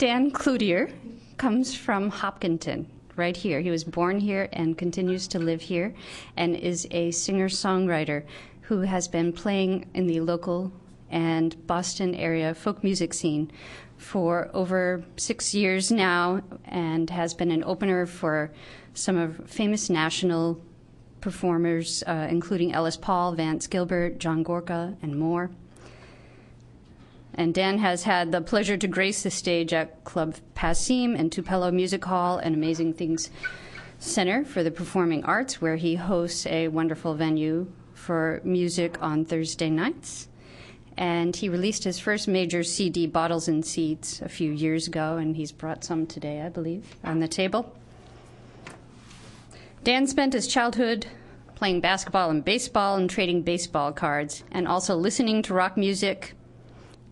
Dan Cloutier comes from Hopkinton, right here. He was born here and continues to live here, and is a singer songwriter who has been playing in the local and Boston area folk music scene for over six years now and has been an opener for some of famous national performers, uh, including Ellis Paul, Vance Gilbert, John Gorka, and more. And Dan has had the pleasure to grace the stage at Club Passim and Tupelo Music Hall and Amazing Things Center for the Performing Arts, where he hosts a wonderful venue for music on Thursday nights. And he released his first major CD, Bottles and Seeds, a few years ago, and he's brought some today, I believe, on the table. Dan spent his childhood playing basketball and baseball and trading baseball cards, and also listening to rock music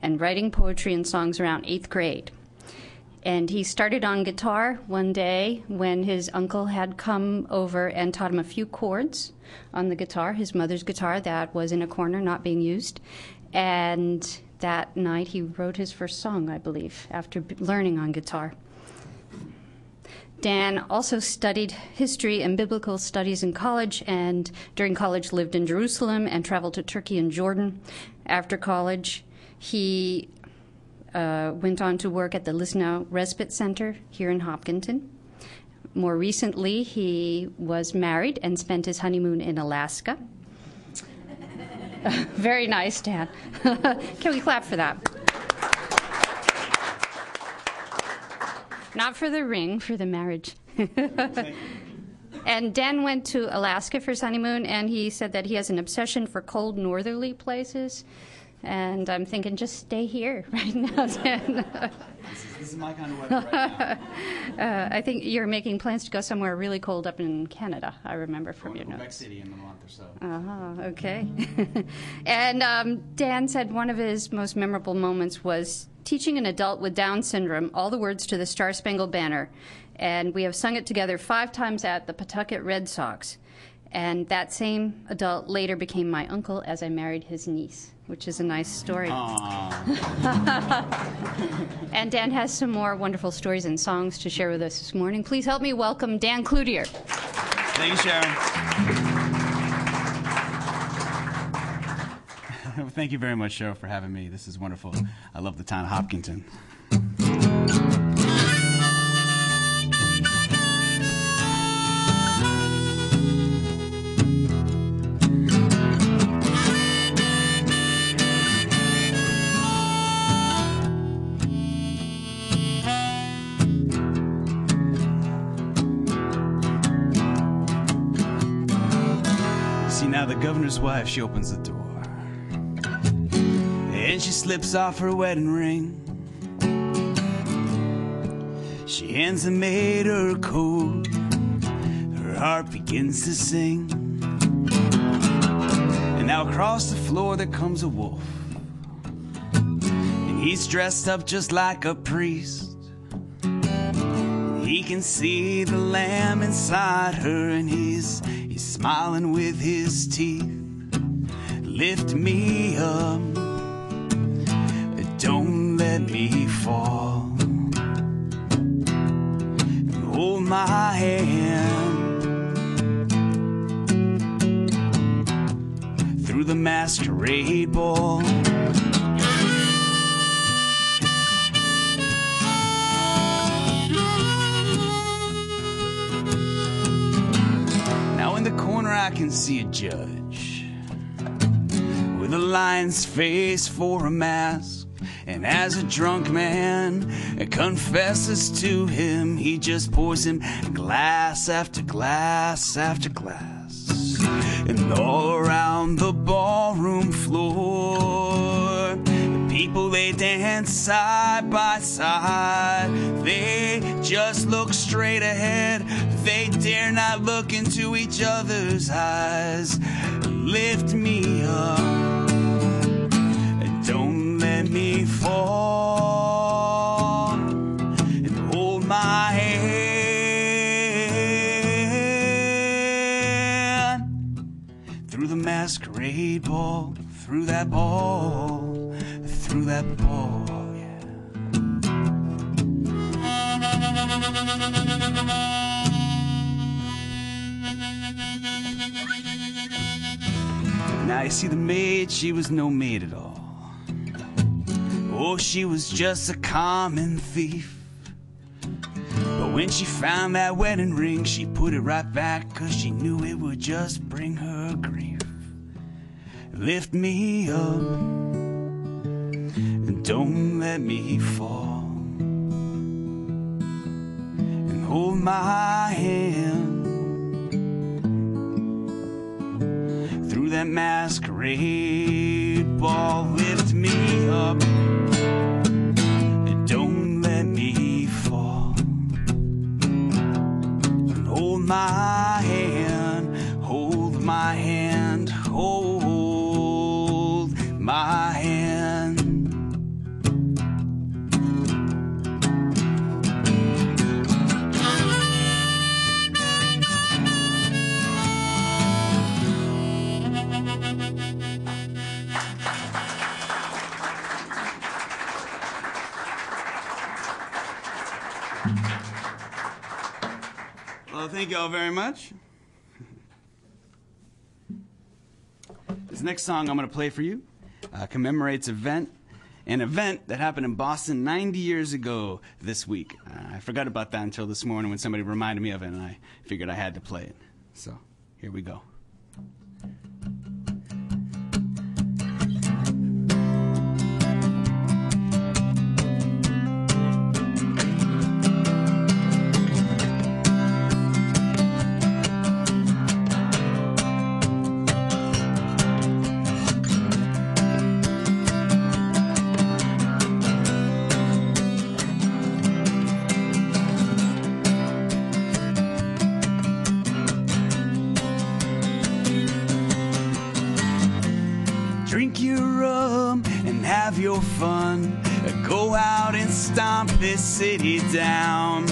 and writing poetry and songs around eighth grade. And he started on guitar one day when his uncle had come over and taught him a few chords on the guitar, his mother's guitar that was in a corner not being used. And that night he wrote his first song, I believe, after learning on guitar. Dan also studied history and biblical studies in college, and during college lived in Jerusalem and traveled to Turkey and Jordan. After college, he uh, went on to work at the Lisnow Respite Center here in Hopkinton. More recently, he was married and spent his honeymoon in Alaska. very nice, Dan. Can we clap for that? Not for the ring, for the marriage. and Dan went to Alaska for his honeymoon, and he said that he has an obsession for cold northerly places. And I'm thinking, just stay here right now, Dan. This is, this is my kind of weather right now. uh, I think you're making plans to go somewhere really cold up in Canada. I remember from Going your to Quebec. City in a month or so. Uh-huh, okay. and um, Dan said one of his most memorable moments was teaching an adult with Down syndrome all the words to the Star Spangled Banner. And we have sung it together five times at the Pawtucket Red Sox. And that same adult later became my uncle as I married his niece, which is a nice story. And Dan has some more wonderful stories and songs to share with us this morning. Please help me welcome Dan Cloutier. Thank you, Sharon. Thank you very much, Cheryl, for having me. This is wonderful. I love the town of Hopkinton. Governor's wife, she opens the door. And she slips off her wedding ring. She hands the maid her coat. Her heart begins to sing. And now across the floor there comes a wolf. And he's dressed up just like a priest. He can see the lamb inside her, and he's he's smiling with his teeth. Lift me up, don't let me fall. Hold my hand through the masquerade ball. Corner I can see a judge with a lion's face for a mask. And as a drunk man confesses to him, he just pours him glass after glass after glass. And all around the ballroom floor, people they dance side by side. They just look straight ahead, they dare not look into each other's eyes. Lift me up don't let me fall and hold my hand through the masquerade ball through that ball through that ball yeah Now you see the maid, she was no maid at all. Oh, she was just a common thief. But when she found that wedding ring, she put it right back, cause she knew it would just bring her grief. Lift me up don't let me fall. And hold my hand through that masquerade ball. Lift me up thank you all very much. This next song I'm going to play for you uh, commemorates event an event that happened in Boston 90 years ago this week. Uh, I forgot about that until this morning when somebody reminded me of it, and I figured I had to play it. So here we go. City down.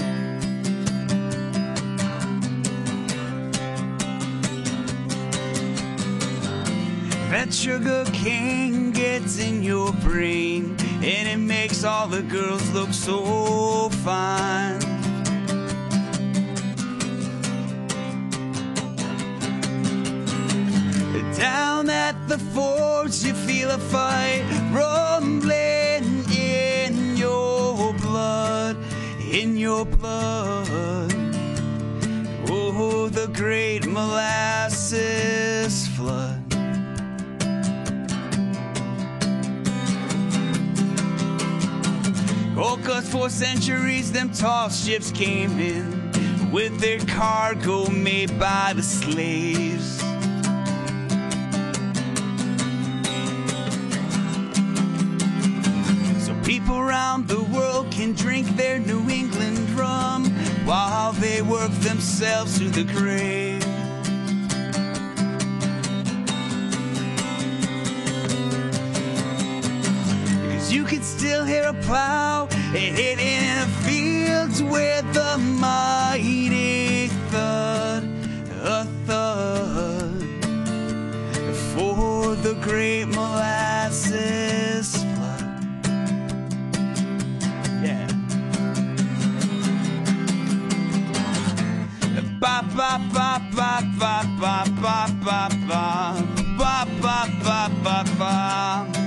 That sugar cane gets in your brain and it makes all the girls look so fine. Molasses flood. Oh, cause for centuries them tall ships came in with their cargo made by the slaves. So people around the world can drink their New England rum while they work themselves to the grave. You can still hear a plow hit in the fields with the mighty thud, a thud for the great molasses flood. Yeah. Ba ba ba ba ba ba ba ba ba ba ba ba ba ba.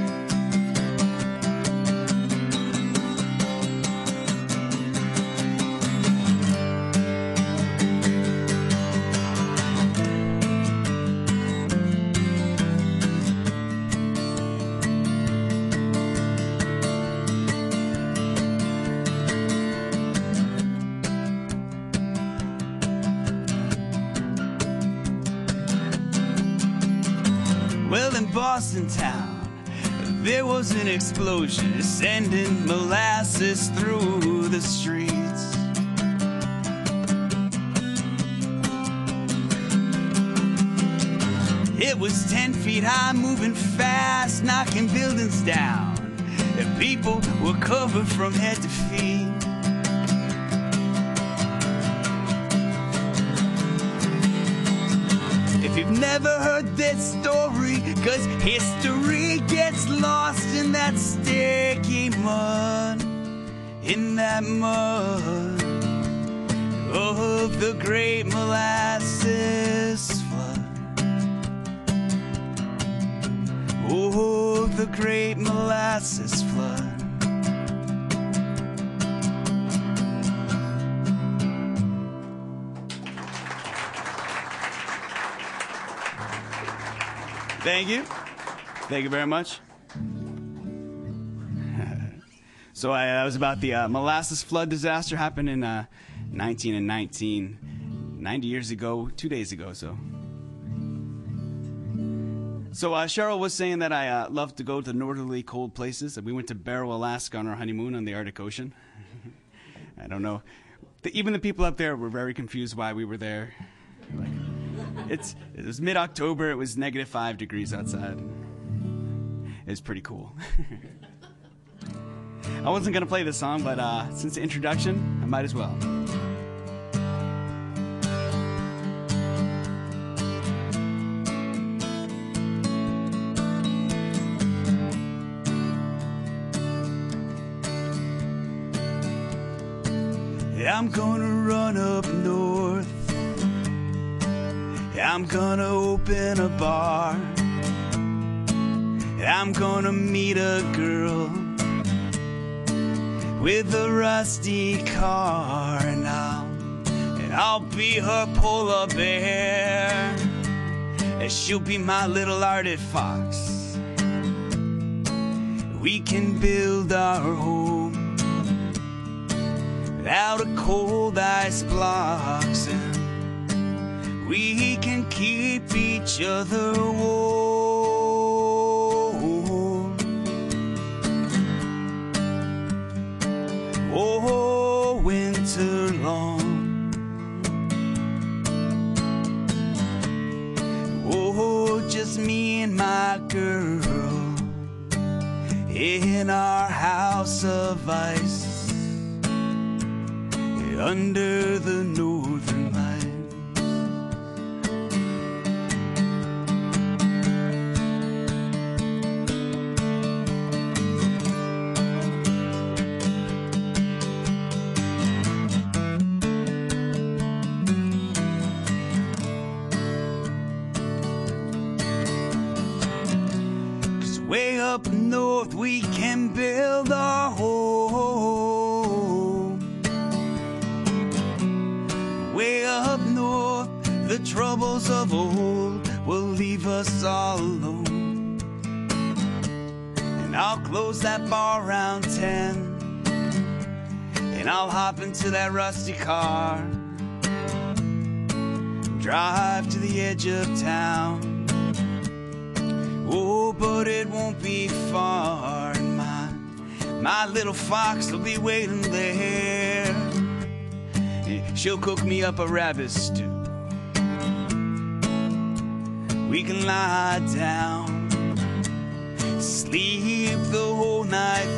sending molasses through the streets. It was 10 feet high, moving fast, knocking buildings down. And people were covered from head to feet. If you've never heard this story, cause history that mud of the great molasses flood. Oh, the great molasses flood. Thank you. Thank you very much. So I, that was about the uh, molasses flood disaster happened in uh, 19 and 19, 90 years ago, two days ago. So, so uh, Cheryl was saying that I uh, love to go to northerly cold places. We went to Barrow, Alaska, on our honeymoon on the Arctic Ocean. I don't know. The, even the people up there were very confused why we were there. Like, it's it was mid October. It was negative five degrees outside. It's pretty cool. I wasn't gonna play this song, but uh, since the introduction, I might as well. I'm gonna run up north I'm gonna open a bar. I'm gonna meet a girl with a rusty car and I'll, and I'll be her polar bear and she'll be my little Arctic fox. We can build our home out of cold ice blocks and we can keep each other warm. House car. Drive to the edge of town Oh, but it won't be far. My, my little fox will be waiting there. She'll cook me up a rabbit stew. We can lie down, sleep the whole night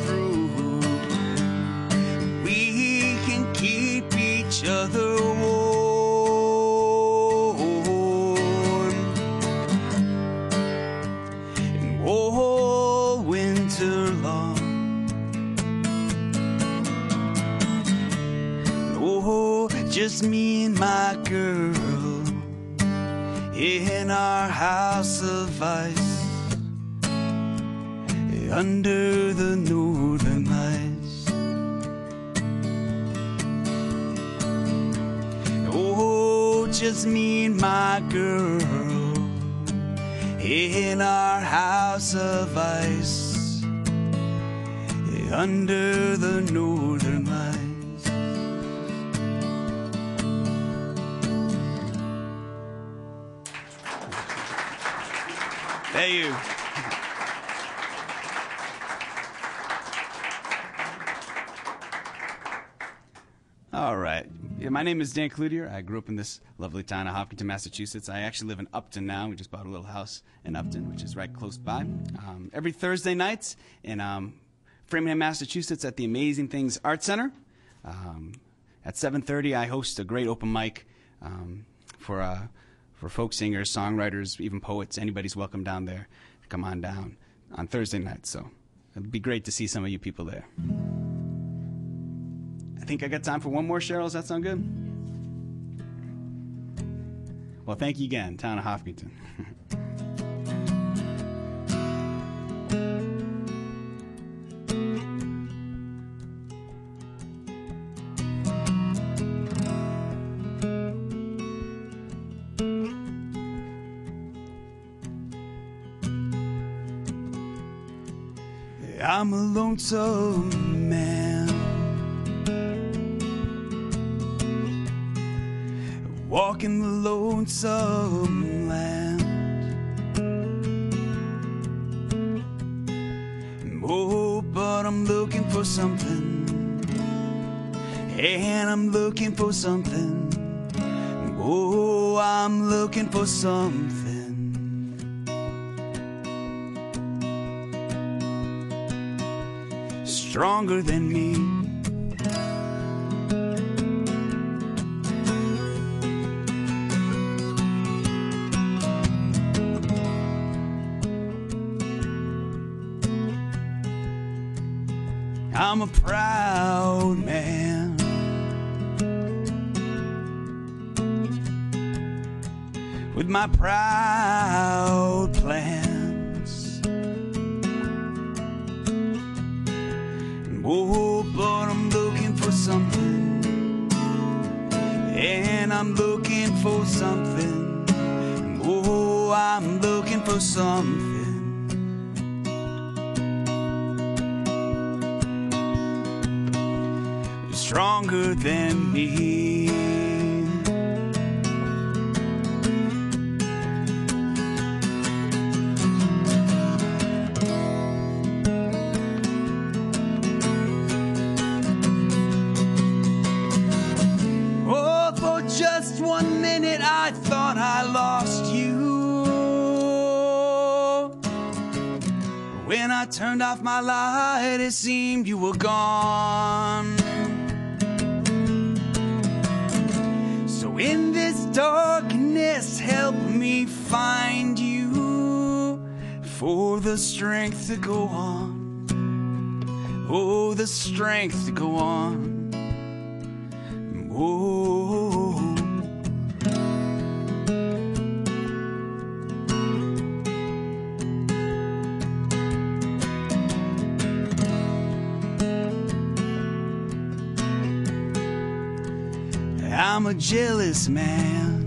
name is Dan Cloutier. I grew up in this lovely town of Hopkinton, Massachusetts. I actually live in Upton now. We just bought a little house in Upton, which is right close by. Um, every Thursday nights in um, Framingham, Massachusetts, at the Amazing Things Art Center. Um, at 7:30, I host a great open mic um, for uh, for folk singers, songwriters, even poets. Anybody's welcome down there. Come on down on Thursday night. So it'd be great to see some of you people there. I think I got time for one more, Cheryl. Does that sound good? Well, thank you again, Town of Hopkinton. I'm a lonesome Walking the lonesome land. Oh, but I'm looking for something. And I'm looking for something. Oh, I'm looking for something. stronger than me. I'm a proud man. With my proud plans. Oh, but I'm looking for something. And I'm looking for something. Oh, I'm looking for something. Stronger than me. Oh, for just one minute I thought I lost you. When I turned off my light, it seemed you were gone. Darkness, help me find you for the strength to go on. Oh, the strength to go on. Oh. I'm a jealous man.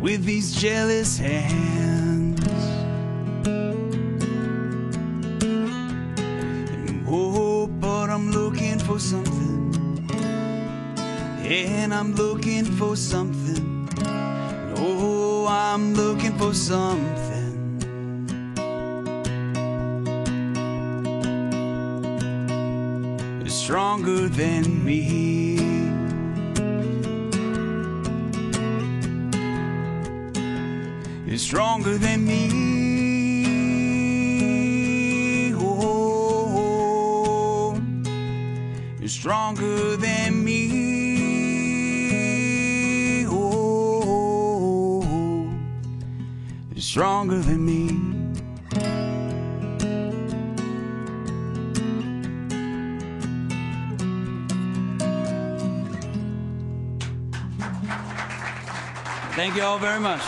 With these jealous hands. Oh, but I'm looking for something. And I'm looking for something. Oh, I'm looking for something. Stronger than me. Thank you all very much.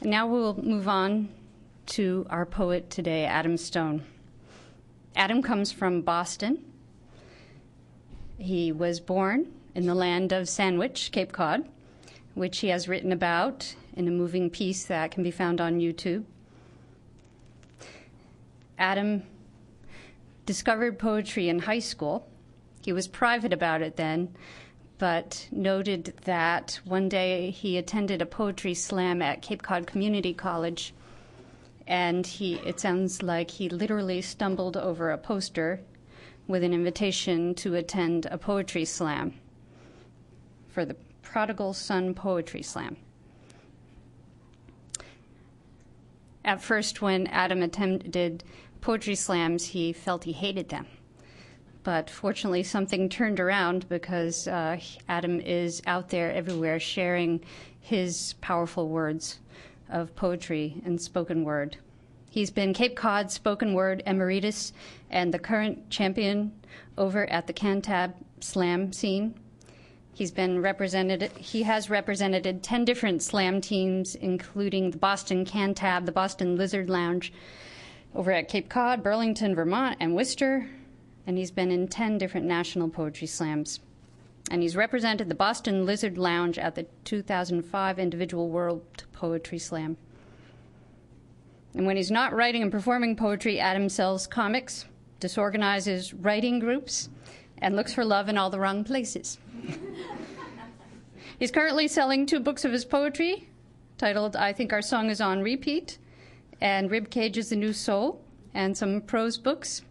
And now we'll move on to our poet today, Adam Stone. Adam comes from Boston. He was born in the land of Sandwich, Cape Cod, which he has written about in a moving piece that can be found on YouTube. Adam discovered poetry in high school. He was private about it then, but noted that one day he attended a poetry slam at Cape Cod Community College, and he it sounds like he literally stumbled over a poster with an invitation to attend a poetry slam for the Prodigal Son Poetry Slam. At first, when Adam attempted poetry slams, he felt he hated them. But fortunately, something turned around because uh, Adam is out there everywhere sharing his powerful words of poetry and spoken word. He's been Cape Cod spoken word emeritus and the current champion over at the Cantab slam scene. He's been represented, he has represented 10 different slam teams, including the Boston Cantab, the Boston Lizard Lounge, over at Cape Cod, Burlington, Vermont, and Worcester. And he's been in 10 different national poetry slams. And he's represented the Boston Lizard Lounge at the 2005 Individual World Poetry Slam. And when he's not writing and performing poetry, Adam sells comics, disorganizes writing groups, and looks for love in all the wrong places. he's currently selling two books of his poetry titled I Think Our Song is on Repeat and Ribcage is the New Soul, and some prose books.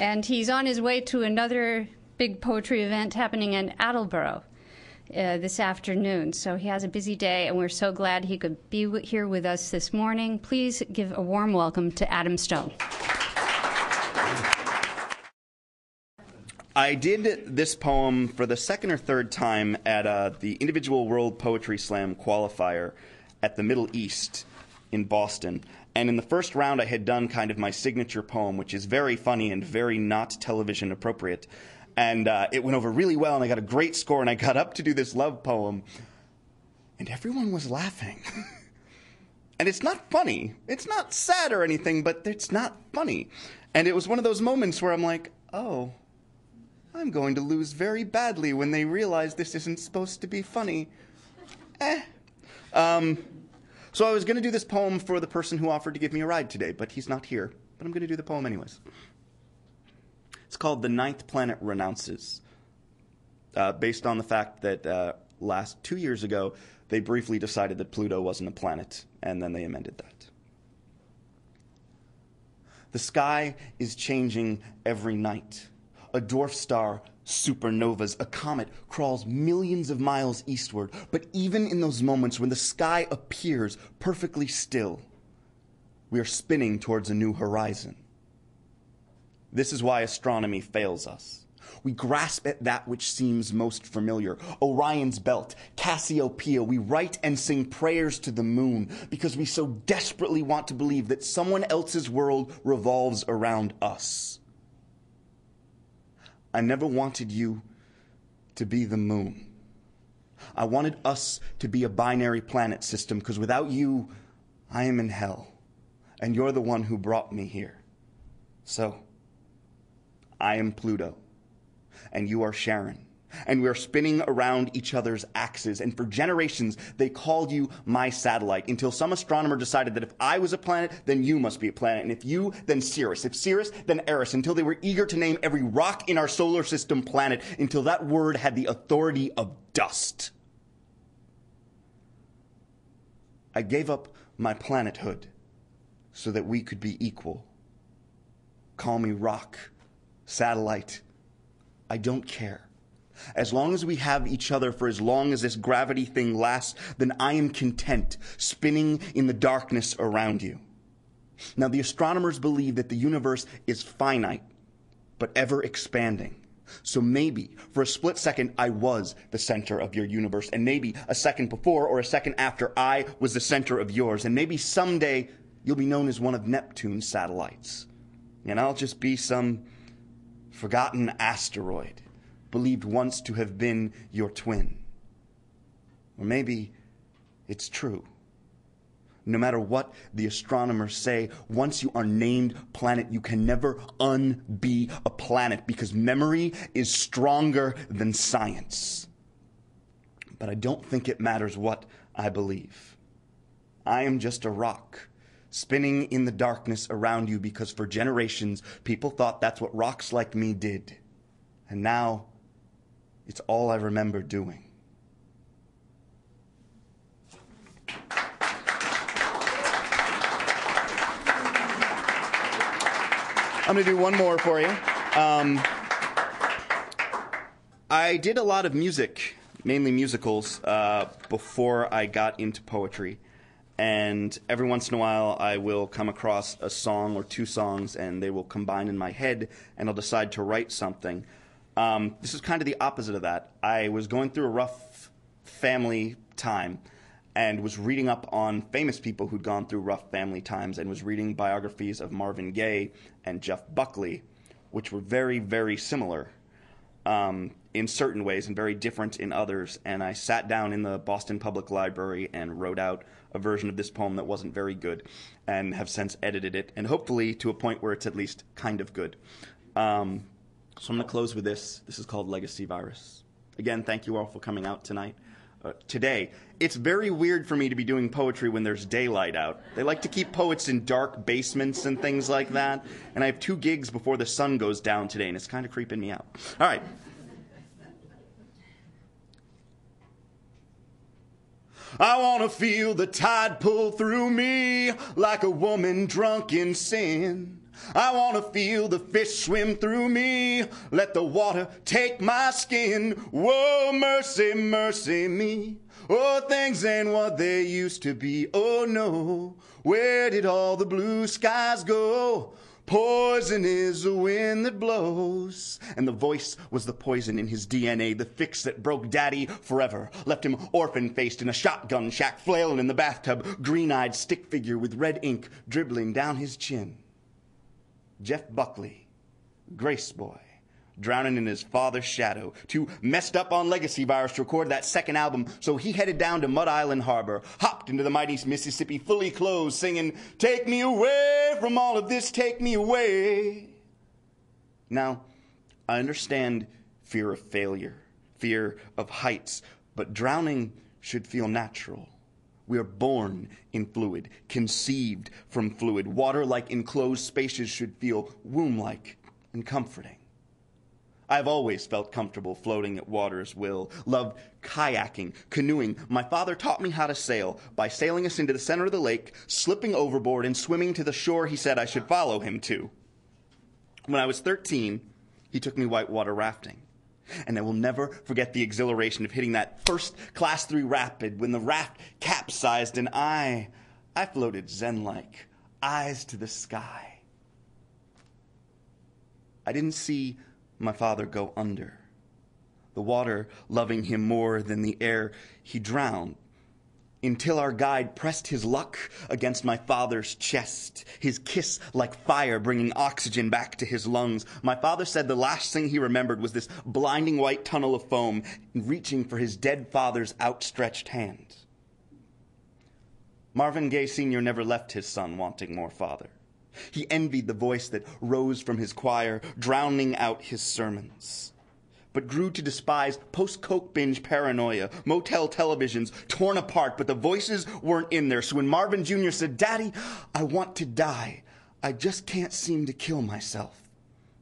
And he's on his way to another big poetry event happening in Attleboro uh, this afternoon. So he has a busy day, and we're so glad he could be w- here with us this morning. Please give a warm welcome to Adam Stone. I did this poem for the second or third time at uh, the Individual World Poetry Slam qualifier at the Middle East in Boston. And in the first round, I had done kind of my signature poem, which is very funny and very not television appropriate. And uh, it went over really well, and I got a great score, and I got up to do this love poem, and everyone was laughing. and it's not funny. It's not sad or anything, but it's not funny. And it was one of those moments where I'm like, oh, I'm going to lose very badly when they realize this isn't supposed to be funny. Eh. Um, so I was going to do this poem for the person who offered to give me a ride today, but he's not here. But I'm going to do the poem anyways. It's called The Ninth Planet Renounces, uh, based on the fact that uh, last two years ago they briefly decided that Pluto wasn't a planet, and then they amended that. The sky is changing every night. A dwarf star, supernovas, a comet crawls millions of miles eastward, but even in those moments when the sky appears perfectly still, we are spinning towards a new horizon. This is why astronomy fails us. We grasp at that which seems most familiar. Orion's belt, Cassiopeia. We write and sing prayers to the moon because we so desperately want to believe that someone else's world revolves around us. I never wanted you to be the moon. I wanted us to be a binary planet system because without you, I am in hell. And you're the one who brought me here. So, I am Pluto, and you are Charon. And we are spinning around each other's axes. And for generations, they called you my satellite until some astronomer decided that if I was a planet, then you must be a planet. And if you, then Sirius. If Sirius, then Eris. Until they were eager to name every rock in our solar system planet until that word had the authority of dust. I gave up my planethood so that we could be equal. Call me rock satellite. I don't care. As long as we have each other for as long as this gravity thing lasts, then I am content spinning in the darkness around you. Now, the astronomers believe that the universe is finite, but ever expanding. So maybe for a split second I was the center of your universe, and maybe a second before or a second after I was the center of yours, and maybe someday you'll be known as one of Neptune's satellites. And I'll just be some forgotten asteroid, believed once to have been your twin. Or maybe it's true. No matter what the astronomers say, once you are named planet, you can never unbe a planet because memory is stronger than science. But I don't think it matters what I believe. I am just a rock spinning in the darkness around you because for generations people thought that's what rocks like me did. And now it's all I remember doing. I'm going to do one more for you. Um, I did a lot of music, mainly musicals, uh, before I got into poetry. and every once in a while I will come across a song or two songs, and they will combine in my head, and I'll decide to write something. Um, this is kind of the opposite of that. I was going through a rough family time and was reading up on famous people who'd gone through rough family times and was reading biographies of Marvin Gaye and Jeff Buckley, which were very, very similar um, in certain ways and very different in others. And I sat down in the Boston Public Library and wrote out a version of this poem that wasn't very good and have since edited it, and hopefully to a point where it's at least kind of good. Um, so I'm going to close with this. This is called Legacy Virus. Again, thank you all for coming out tonight. Uh, today. It's very weird for me to be doing poetry when there's daylight out. They like to keep poets in dark basements and things like that. And I have two gigs before the sun goes down today, and it's kind of creeping me out. All right. I want to feel the tide pull through me like a woman drunk in sin. I want to feel the fish swim through me. Let the water take my skin. Whoa, mercy, mercy me. Oh, things ain't what they used to be. Oh no, where did all the blue skies go? Poison is the wind that blows. And the voice was the poison in his DNA, the fix that broke daddy forever. Left him orphan faced in a shotgun shack, flailing in the bathtub, green eyed stick figure with red ink dribbling down his chin. Jeff Buckley, Grace Boy, drowning in his father's shadow, too messed up on legacy virus to record that second album, so he headed down to Mud Island Harbor, hopped into the mighty Mississippi fully clothed, singing, Take me away from all of this, take me away. Now, I understand fear of failure, fear of heights, but drowning should feel natural. We are born in fluid, conceived from fluid. Water like enclosed spaces should feel womb like and comforting. I've always felt comfortable floating at water's will, loved kayaking, canoeing. My father taught me how to sail by sailing us into the center of the lake, slipping overboard, and swimming to the shore he said I should follow him to. When I was 13, he took me whitewater rafting. And I will never forget the exhilaration of hitting that first class three rapid when the raft capsized and I, I floated zen like, eyes to the sky. I didn't see my father go under. The water loving him more than the air, he drowned until our guide pressed his luck against my father's chest, his kiss like fire bringing oxygen back to his lungs. My father said the last thing he remembered was this blinding white tunnel of foam reaching for his dead father's outstretched hand. Marvin Gaye Sr. never left his son wanting more father. He envied the voice that rose from his choir, drowning out his sermons but grew to despise post coke binge paranoia, motel televisions torn apart, but the voices weren't in there. So when Marvin Jr. said, Daddy, I want to die, I just can't seem to kill myself,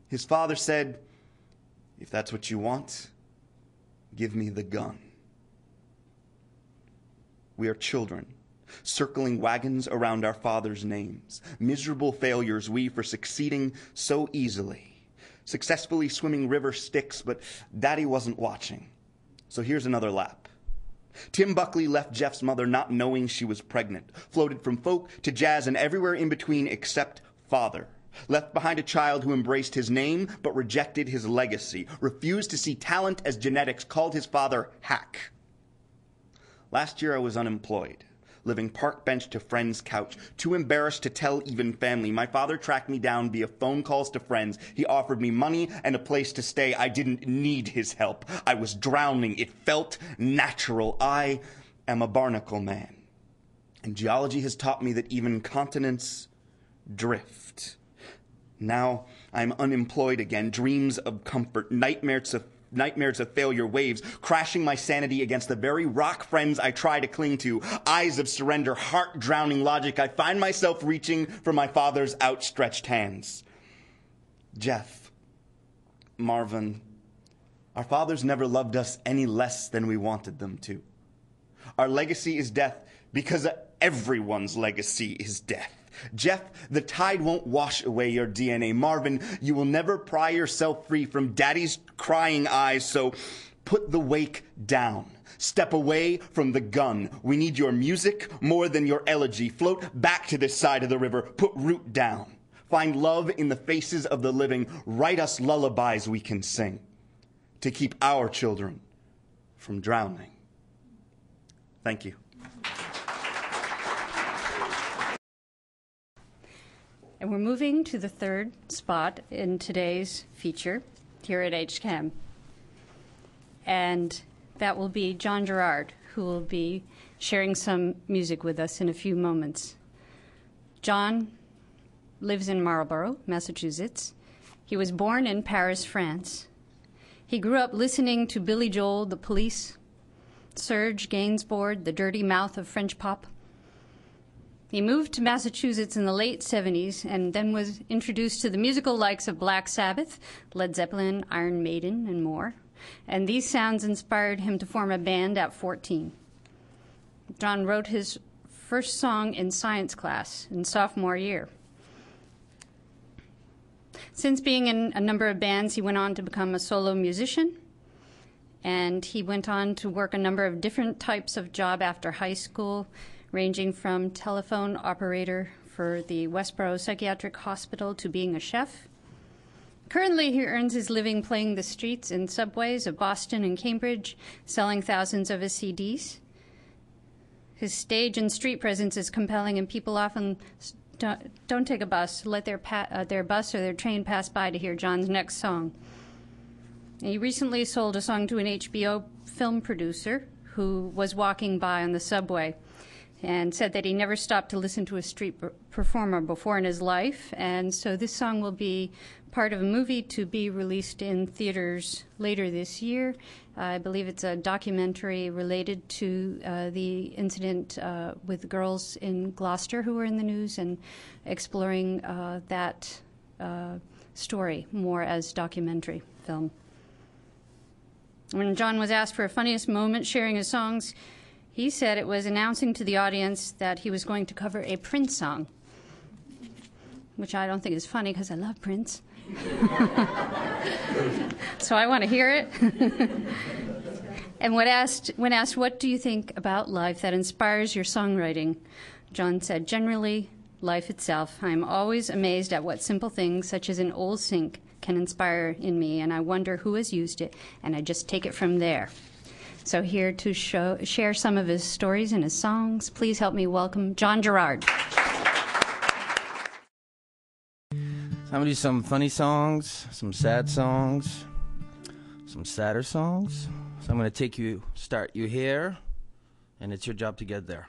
his father said, If that's what you want, give me the gun. We are children circling wagons around our father's names, miserable failures we for succeeding so easily successfully swimming river Styx, but daddy wasn't watching. So here's another lap. Tim Buckley left Jeff's mother not knowing she was pregnant, floated from folk to jazz and everywhere in between except father. Left behind a child who embraced his name but rejected his legacy, refused to see talent as genetics, called his father Hack. Last year I was unemployed living park bench to friend's couch, too embarrassed to tell even family. My father tracked me down via phone calls to friends. He offered me money and a place to stay. I didn't need his help. I was drowning. It felt natural. I am a barnacle man. And geology has taught me that even continents drift. Now I'm unemployed again, dreams of comfort, nightmares of nightmares of failure waves, crashing my sanity against the very rock friends I try to cling to, eyes of surrender, heart drowning logic. I find myself reaching for my father's outstretched hands. Jeff, Marvin, our fathers never loved us any less than we wanted them to. Our legacy is death because everyone's legacy is death. Jeff, the tide won't wash away your DNA. Marvin, you will never pry yourself free from daddy's crying eyes, so put the wake down. Step away from the gun. We need your music more than your elegy. Float back to this side of the river. Put root down. Find love in the faces of the living. Write us lullabies we can sing to keep our children from drowning. Thank you. And we're moving to the third spot in today's feature here at HCAM. And that will be John Gerard, who will be sharing some music with us in a few moments. John lives in Marlborough, Massachusetts. He was born in Paris, France. He grew up listening to Billy Joel, The Police, Serge Gainsbourg, The Dirty Mouth of French Pop. He moved to Massachusetts in the late 70s and then was introduced to the musical likes of Black Sabbath, Led Zeppelin, Iron Maiden, and more. And these sounds inspired him to form a band at 14. John wrote his first song in science class in sophomore year. Since being in a number of bands, he went on to become a solo musician. And he went on to work a number of different types of job after high school, ranging from telephone operator for the Westboro Psychiatric Hospital to being a chef. Currently, he earns his living playing the streets and subways of Boston and Cambridge, selling thousands of his CDs. His stage and street presence is compelling, and people often don't, don't take a bus, let their, pa- uh, their bus or their train pass by to hear John's next song. He recently sold a song to an HBO film producer who was walking by on the subway and said that he never stopped to listen to a street performer before in his life. And so this song will be part of a movie to be released in theaters later this year. Uh, I believe it's a documentary related to uh, the incident uh, with girls in Gloucester who were in the news and exploring uh, that uh, story more as documentary film. When John was asked for a funniest moment sharing his songs, he said it was announcing to the audience that he was going to cover a Prince song, which I don't think is funny because I love Prince. so I want to hear it. and when asked, when asked, what do you think about life that inspires your songwriting? John said, generally, life itself. I'm always amazed at what simple things, such as an old sink, can inspire in me, and I wonder who has used it, and I just take it from there. So, here to show, share some of his stories and his songs, please help me welcome John Gerard. I'm gonna do some funny songs, some sad songs, some sadder songs. So I'm gonna take you, start you here, and it's your job to get there.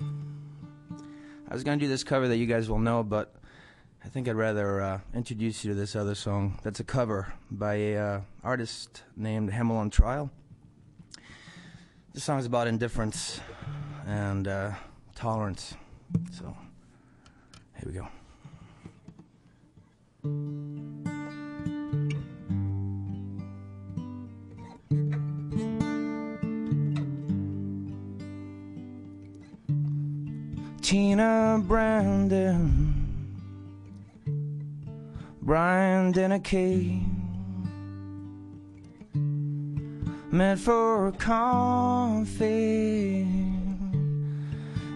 I was gonna do this cover that you guys will know, but I think I'd rather uh, introduce you to this other song. That's a cover by a uh, artist named Hamell on Trial. This song is about indifference and uh, tolerance. So here we go. Teena Brandon, Brian Deneke, met for a coffee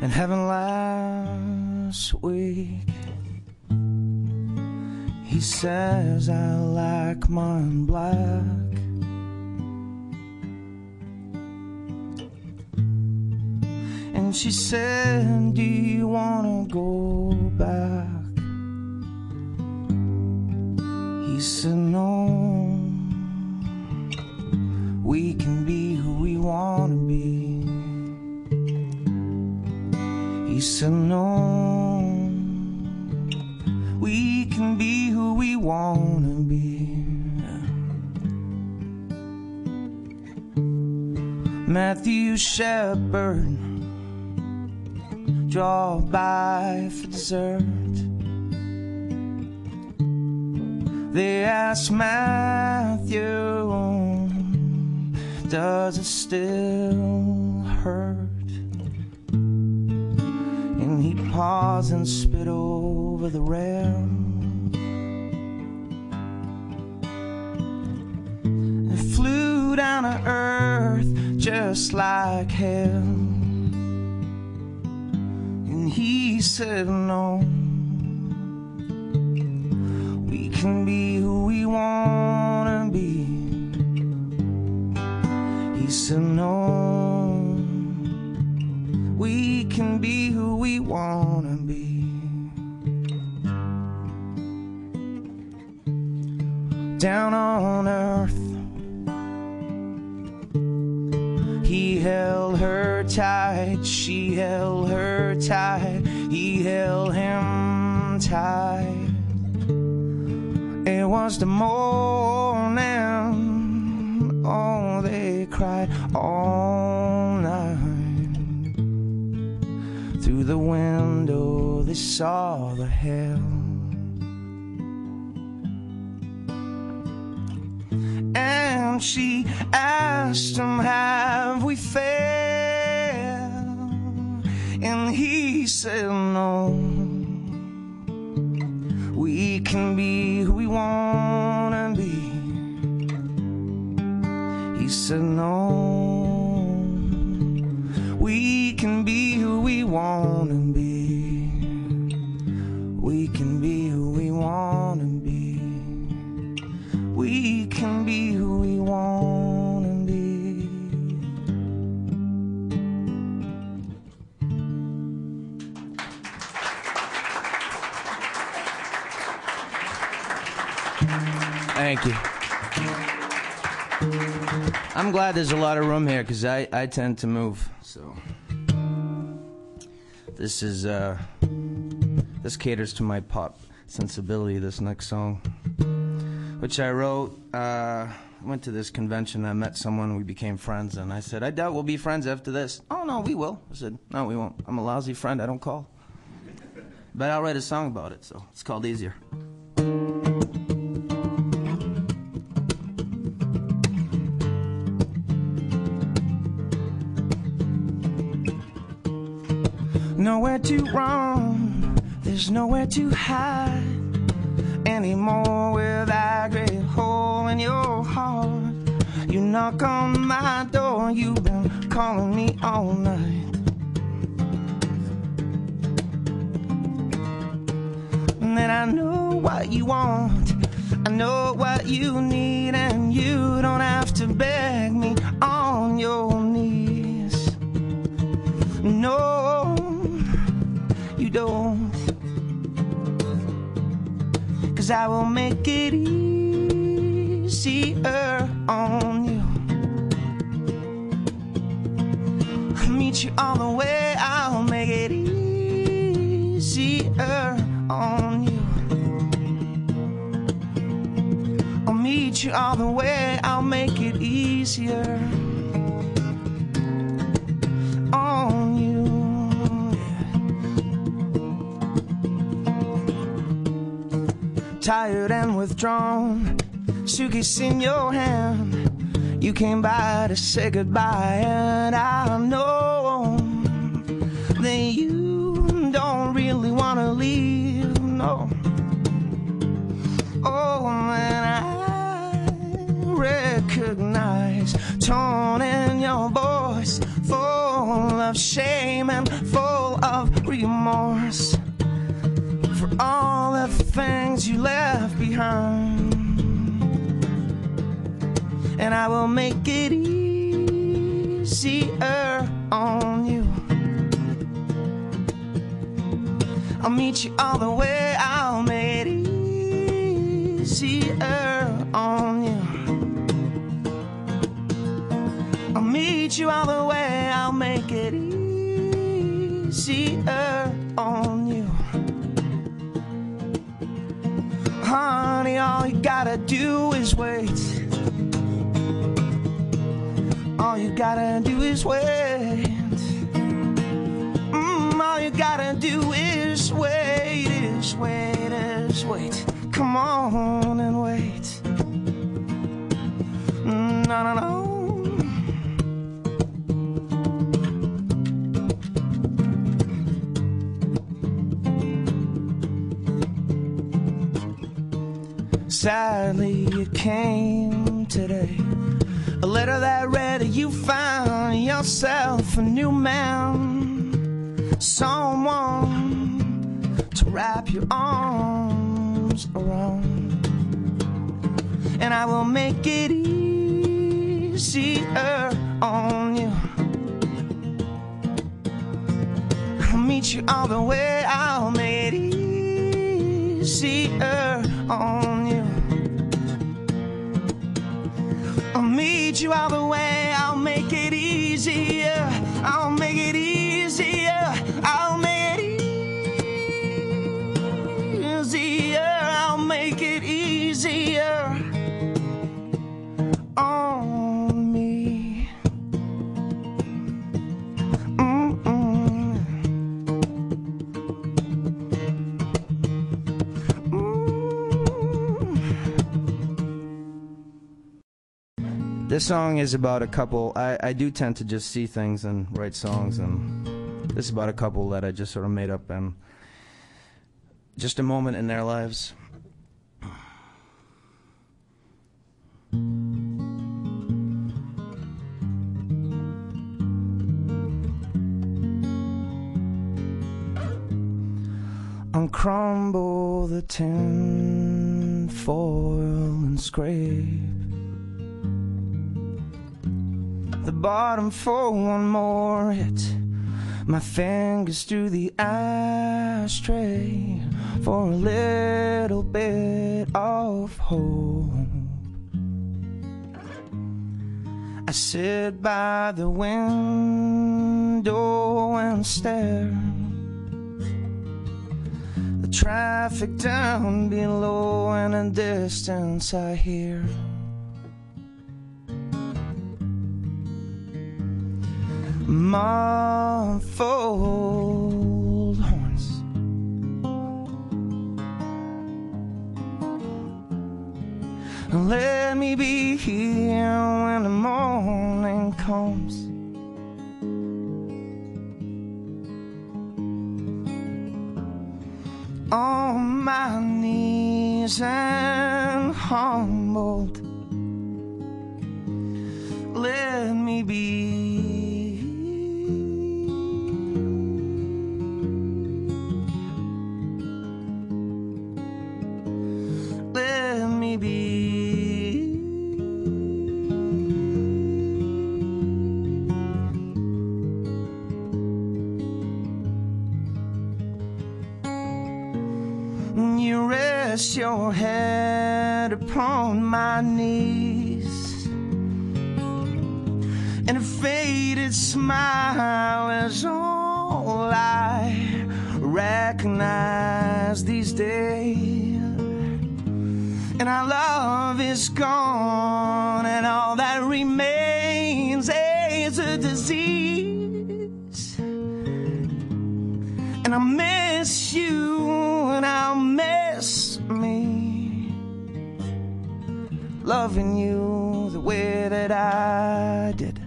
in heaven last week. He says I like mine black. And she said, Do you wanna go back? He said, No. We can be who we wanna be. He said, No we can be who we wanna be. Matthew Shepard, draw by for dessert. They asked Matthew, does it still hurt? And he paused and spit over the rail. It flew down to earth just like hell. And he said, No, we can be who we wanna be. He said, No, we can be who we wanna be. Down on earth, he held her tight, she held her tight, he held him tight. It was the morning, oh, they cried all night. Through the window, they saw the hell. And she asked him, Have we failed? And he said, No. We can be who we wanna He said, glad there's a lot of room here because I, I tend to move. So this is uh, this caters to my pop sensibility. This next song, which I wrote, uh, went to this convention. I met someone. We became friends, and I said, I doubt we'll be friends after this. Oh no, we will. I said, No, we won't. I'm a lousy friend. I don't call. But I'll write a song about it. So it's called Easier. Nowhere to run, there's nowhere to hide anymore with that great hole in your heart. You knock on my door, you've been calling me all night. And then I know what you want, I know what you need, and you don't have to beg me on your knees. No, don't. Cause I will make it easier on you. I'll meet you all the way, I'll make it easier on you. I'll meet you all the way, I'll make it easier Tired and withdrawn, suitcase in your hand. You came by to say goodbye, and I know that you don't really want to leave. No. Oh, man, I recognize tone in your voice, full of shame and full of remorse all the things you left behind. And I will make it easier on you. I'll meet you all the way, I'll make it easier on you. I'll meet you all the way, I'll make it easier on you. Honey, all you gotta do is wait. All you gotta do is wait. Mm, all you gotta do is wait, is wait, is wait. Come on and wait. Mm, No, no, no. Sadly, you came today. A letter that read you found yourself a new man, someone to wrap your arms around. And I will make it easier on you. I'll meet you all the way, I'll make it easier on meet you all the way. I'll make it easier. I'll make it This song is about a couple. I, I do tend to just see things and write songs, and this is about a couple that I just sort of made up and just a moment in their lives. crumble the tin foil and scrape the bottom for one more hit. My fingers through the ashtray for a little bit of hope. I sit by the window and stare. The traffic down below, and in distance I hear. Muffled horns. Let me be here when the morning comes. On my knees and humbled. Let me be. Your head upon my knees, and a faded smile is all I recognize these days and our love is gone, and all that remains is a disease. Loving you the way that I did.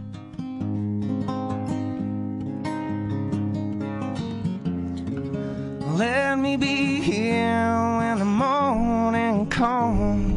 Let me be here when the morning comes.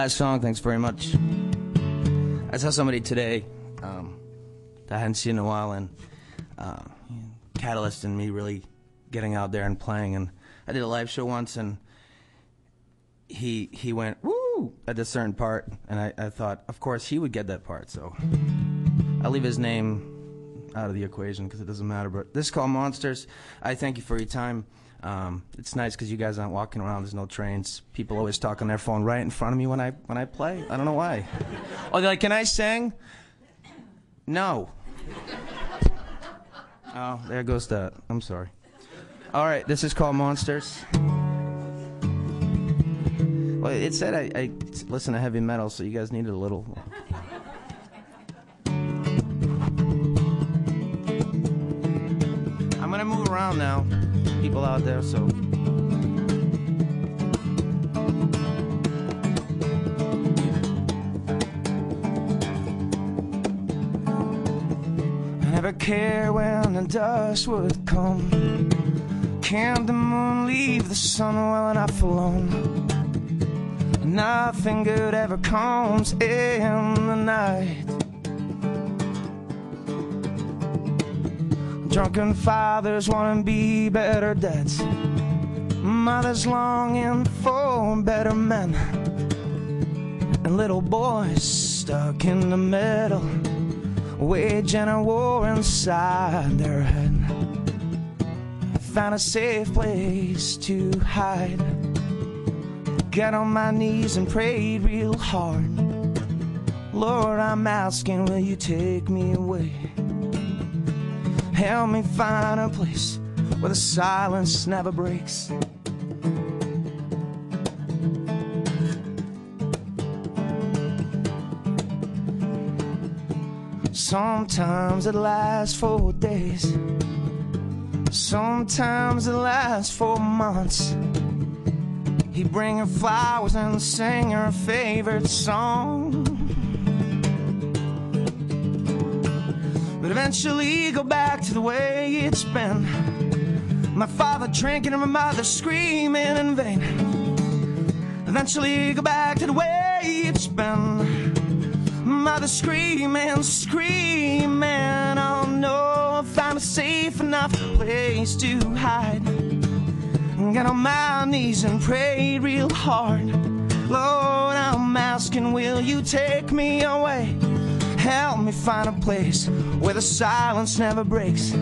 Last song. Thanks very much. I saw somebody today um, that I hadn't seen in a while, and uh, Catalyst and me really getting out there and playing. And I did a live show once, and he he went woo at a certain part, and I, I thought, of course, he would get that part. So I'll leave his name out of the equation because it doesn't matter. But this is called Monsters. I thank you for your time. Um, it's nice because you guys aren't walking around. There's no trains. People always talk on their phone right in front of me when I when I play. I don't know why. Oh, they're like, "Can I sing?" No. Oh, there goes that. I'm sorry. All right, this is called Monsters. Well, it said I, I listen to heavy metal, so you guys needed a little. I'm gonna move around now. People out there, so. I never care when the dust would come. Can't the moon leave the sun well enough alone? Nothing good ever comes in the night. Drunken fathers want to be better dads. Mothers longing for better men. And little boys stuck in the middle, waging a war inside their head. I found a safe place to hide. Got on my knees and prayed real hard. Lord, I'm asking, will you take me away? Help me find a place where the silence never breaks. Sometimes it lasts for days. Sometimes it lasts for months. He'd bring her flowers and sing her favorite song. Eventually go back to the way it's been. My father drinking and my mother screaming in vain. Eventually go back to the way it's been. Mother screaming, screaming. Oh no, I found a safe enough place to hide. Got on my knees and prayed real hard. Lord, I'm asking, will you take me away? Help me find a place where the silence never breaks.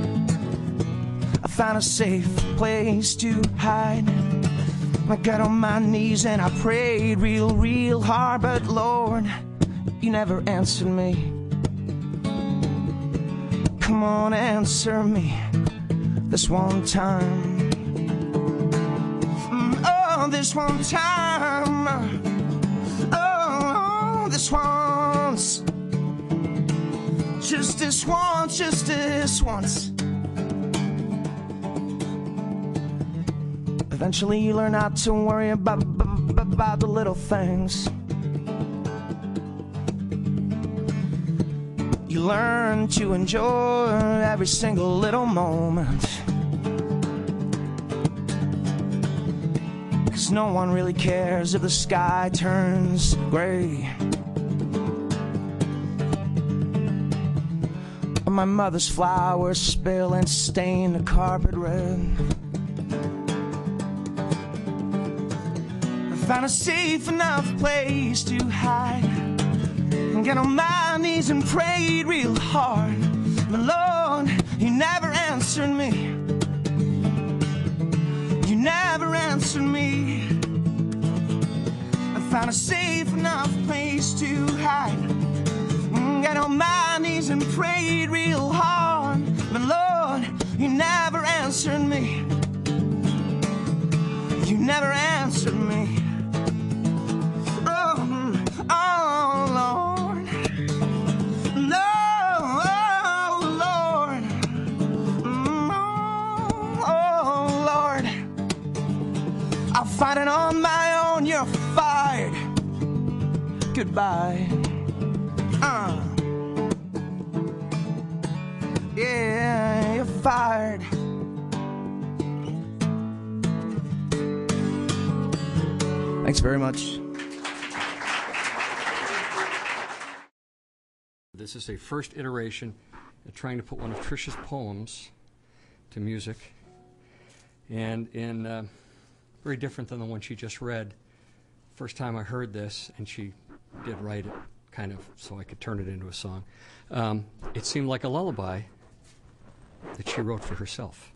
I found a safe place to hide. I got on my knees and I prayed real, real hard, but Lord, you never answered me. Come on, answer me this one time. Mm, Oh, this one time. Oh, this once. Just this once, just this once. Eventually, you learn not to worry about, about, about the little things. You learn to enjoy every single little moment. Cause no one really cares if the sky turns gray. My mother's flowers spill and stain the carpet red. I found a safe enough place to hide and get on my knees and prayed real hard. But Lord, you never answered me. You never answered me. I found a safe enough place to hide. Got on my knees and prayed real hard. But Lord, you never answered me. You never answered me. Oh, oh Lord. Lord, Lord. Mm, Oh, Lord. I'll it on my own. You're fired. Goodbye. Fired. Thanks very much. This is a first iteration of trying to put one of Trisha's poems to music, and in uh, very different than the one she just read. first time I heard this, and she did write it kind of so I could turn it into a song, um, it seemed like a lullaby that she wrote for herself.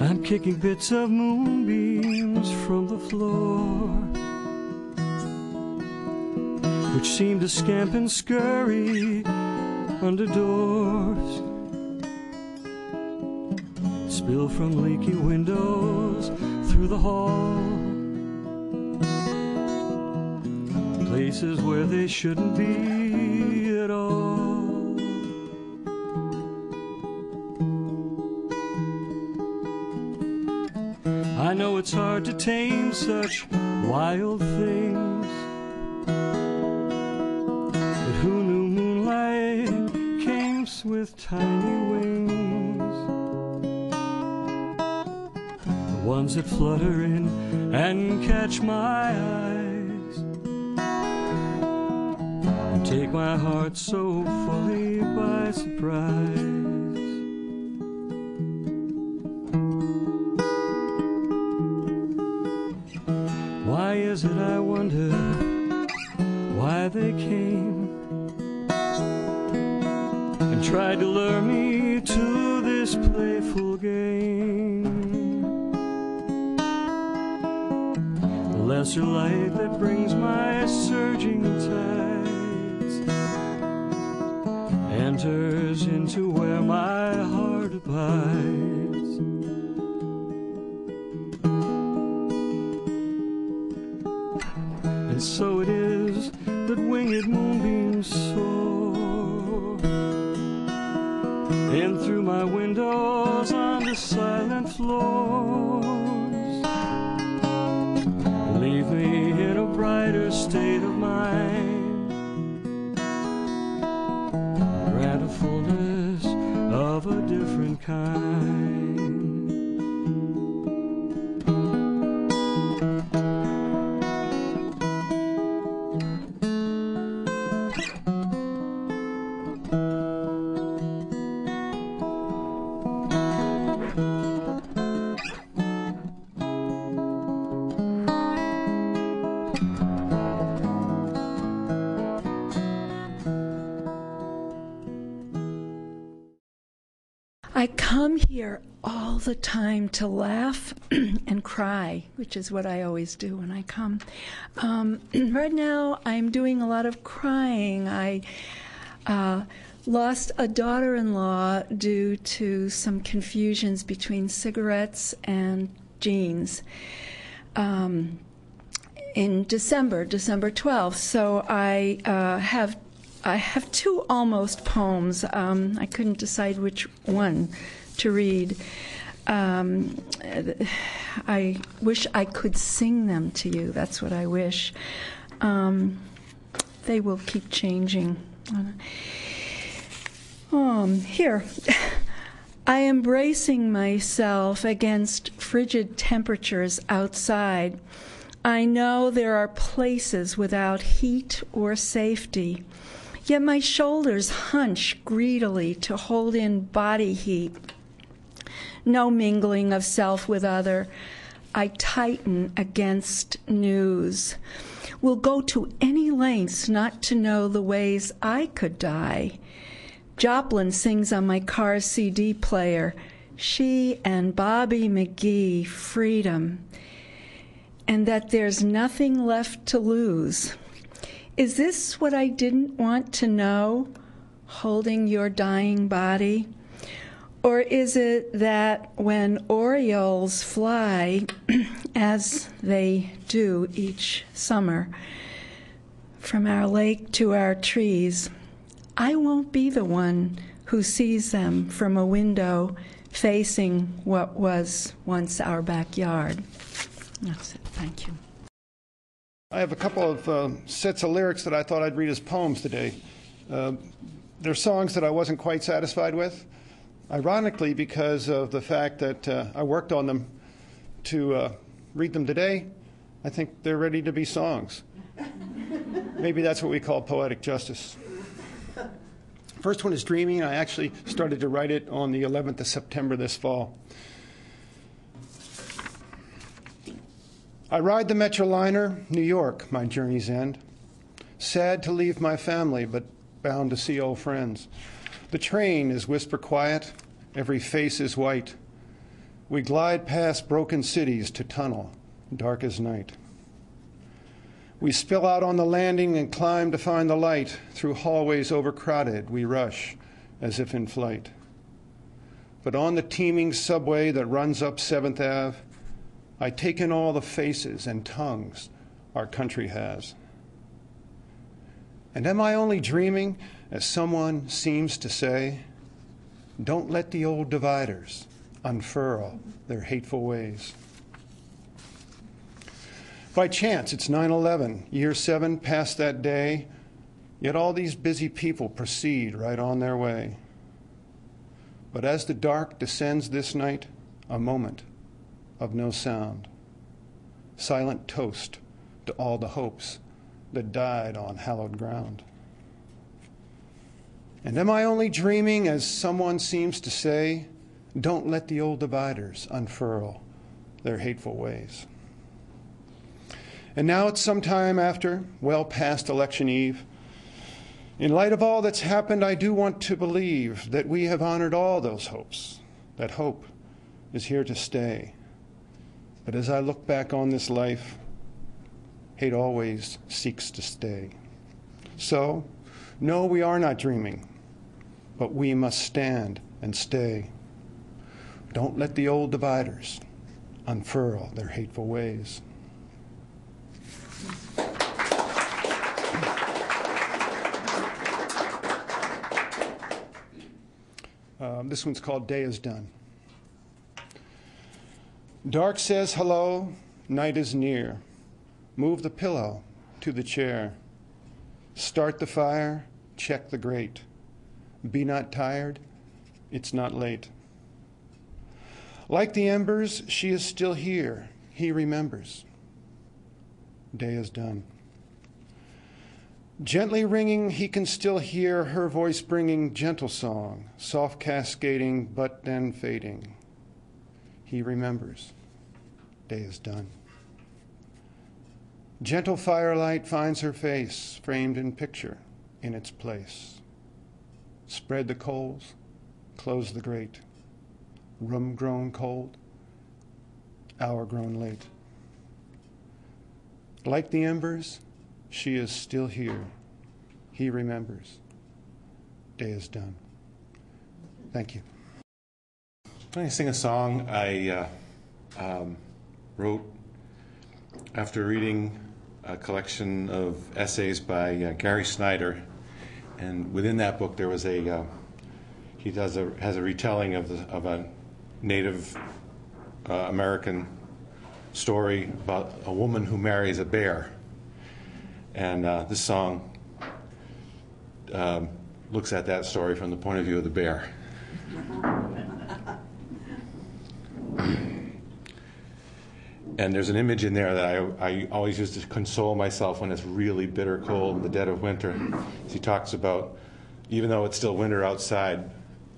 I'm kicking bits of moonbeams from the floor, which seem to scamp and scurry under doors. Spill from leaky windows through the hall. Places where they shouldn't be at all. I know it's hard to tame such wild things. With tiny wings? The ones that flutter in and catch my eyes. And take my heart so fully by surprise. Kind. The time to laugh and cry, which is what I always do when I come. Um, right now, I'm doing a lot of crying. I uh, lost a daughter in law due to some confusions between cigarettes and jeans. Um, in December, December 12th. So I uh, have I have two almost poems. Um, I couldn't decide which one to read. Um, I wish I could sing them to you. That's what I wish. Um, they will keep changing. Um, here. I am bracing myself against frigid temperatures outside. I know there are places without heat or safety. Yet my shoulders hunch greedily to hold in body heat. No mingling of self with other. I tighten against news. Will go to any lengths not to know the ways I could die. Joplin sings on my car CD player. She and Bobby McGee, freedom. And that there's nothing left to lose. Is this what I didn't want to know, holding your dying body? Or is it that when orioles fly, as they do each summer, from our lake to our trees, I won't be the one who sees them from a window facing what was once our backyard? That's it. Thank you. I have a couple of uh, sets of lyrics that I thought I'd read as poems today. Uh, they're songs that I wasn't quite satisfied with, ironically, because of the fact that uh, I worked on them to uh, read them today, I think they're ready to be songs. Maybe that's what we call poetic justice. First one is Dreaming. I actually started to write it on the 11th of September this fall. I ride the Metroliner, New York, my journey's end. Sad to leave my family, but bound to see old friends. The train is whisper quiet, every face is white. We glide past broken cities to tunnel, dark as night. We spill out on the landing and climb to find the light. Through hallways overcrowded, we rush as if in flight. But on the teeming subway that runs up 7th Ave, I take in all the faces and tongues our country has. And am I only dreaming, as someone seems to say? Don't let the old dividers unfurl their hateful ways. By chance, it's 9 11, year seven past that day, yet all these busy people proceed right on their way. But as the dark descends this night, a moment of no sound. Silent toast to all the hopes that died on hallowed ground. And am I only dreaming, as someone seems to say? Don't let the old dividers unfurl their hateful ways. And now it's some time after, well past election eve. In light of all that's happened, I do want to believe that we have honored all those hopes, that hope is here to stay. But as I look back on this life, hate always seeks to stay. So, no, we are not dreaming, but we must stand and stay. Don't let the old dividers unfurl their hateful ways. Um, this one's called Day is Done. Dark says hello, night is near. Move the pillow to the chair. Start the fire, check the grate. Be not tired, it's not late. Like the embers, she is still here. He remembers. Day is done. Gently ringing, he can still hear her voice bringing gentle song, soft cascading, but then fading. He remembers. Day is done. Gentle firelight finds her face, framed in picture, in its place. Spread the coals, close the grate. Room grown cold, hour grown late. Like the embers, she is still here. He remembers. Day is done. Thank you. When I sing a song I uh, um, wrote after reading a collection of essays by uh, Gary Snyder, and within that book there was a uh, he does a has a retelling of the, of a Native uh, American story about a woman who marries a bear, and uh, this song um, looks at that story from the point of view of the bear. and there's an image in there that I, I always use to console myself when it's really bitter cold in the dead of winter. He talks about, even though it's still winter outside,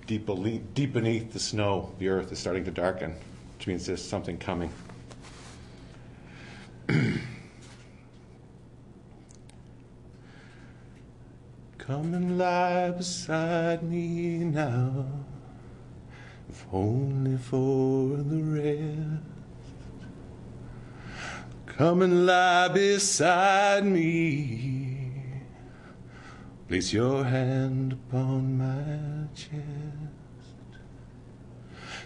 deep, deep beneath the snow, the earth is starting to darken, which means there's something coming. Come and lie beside me now, if only for the rest. Come and lie beside me. Place your hand upon my chest.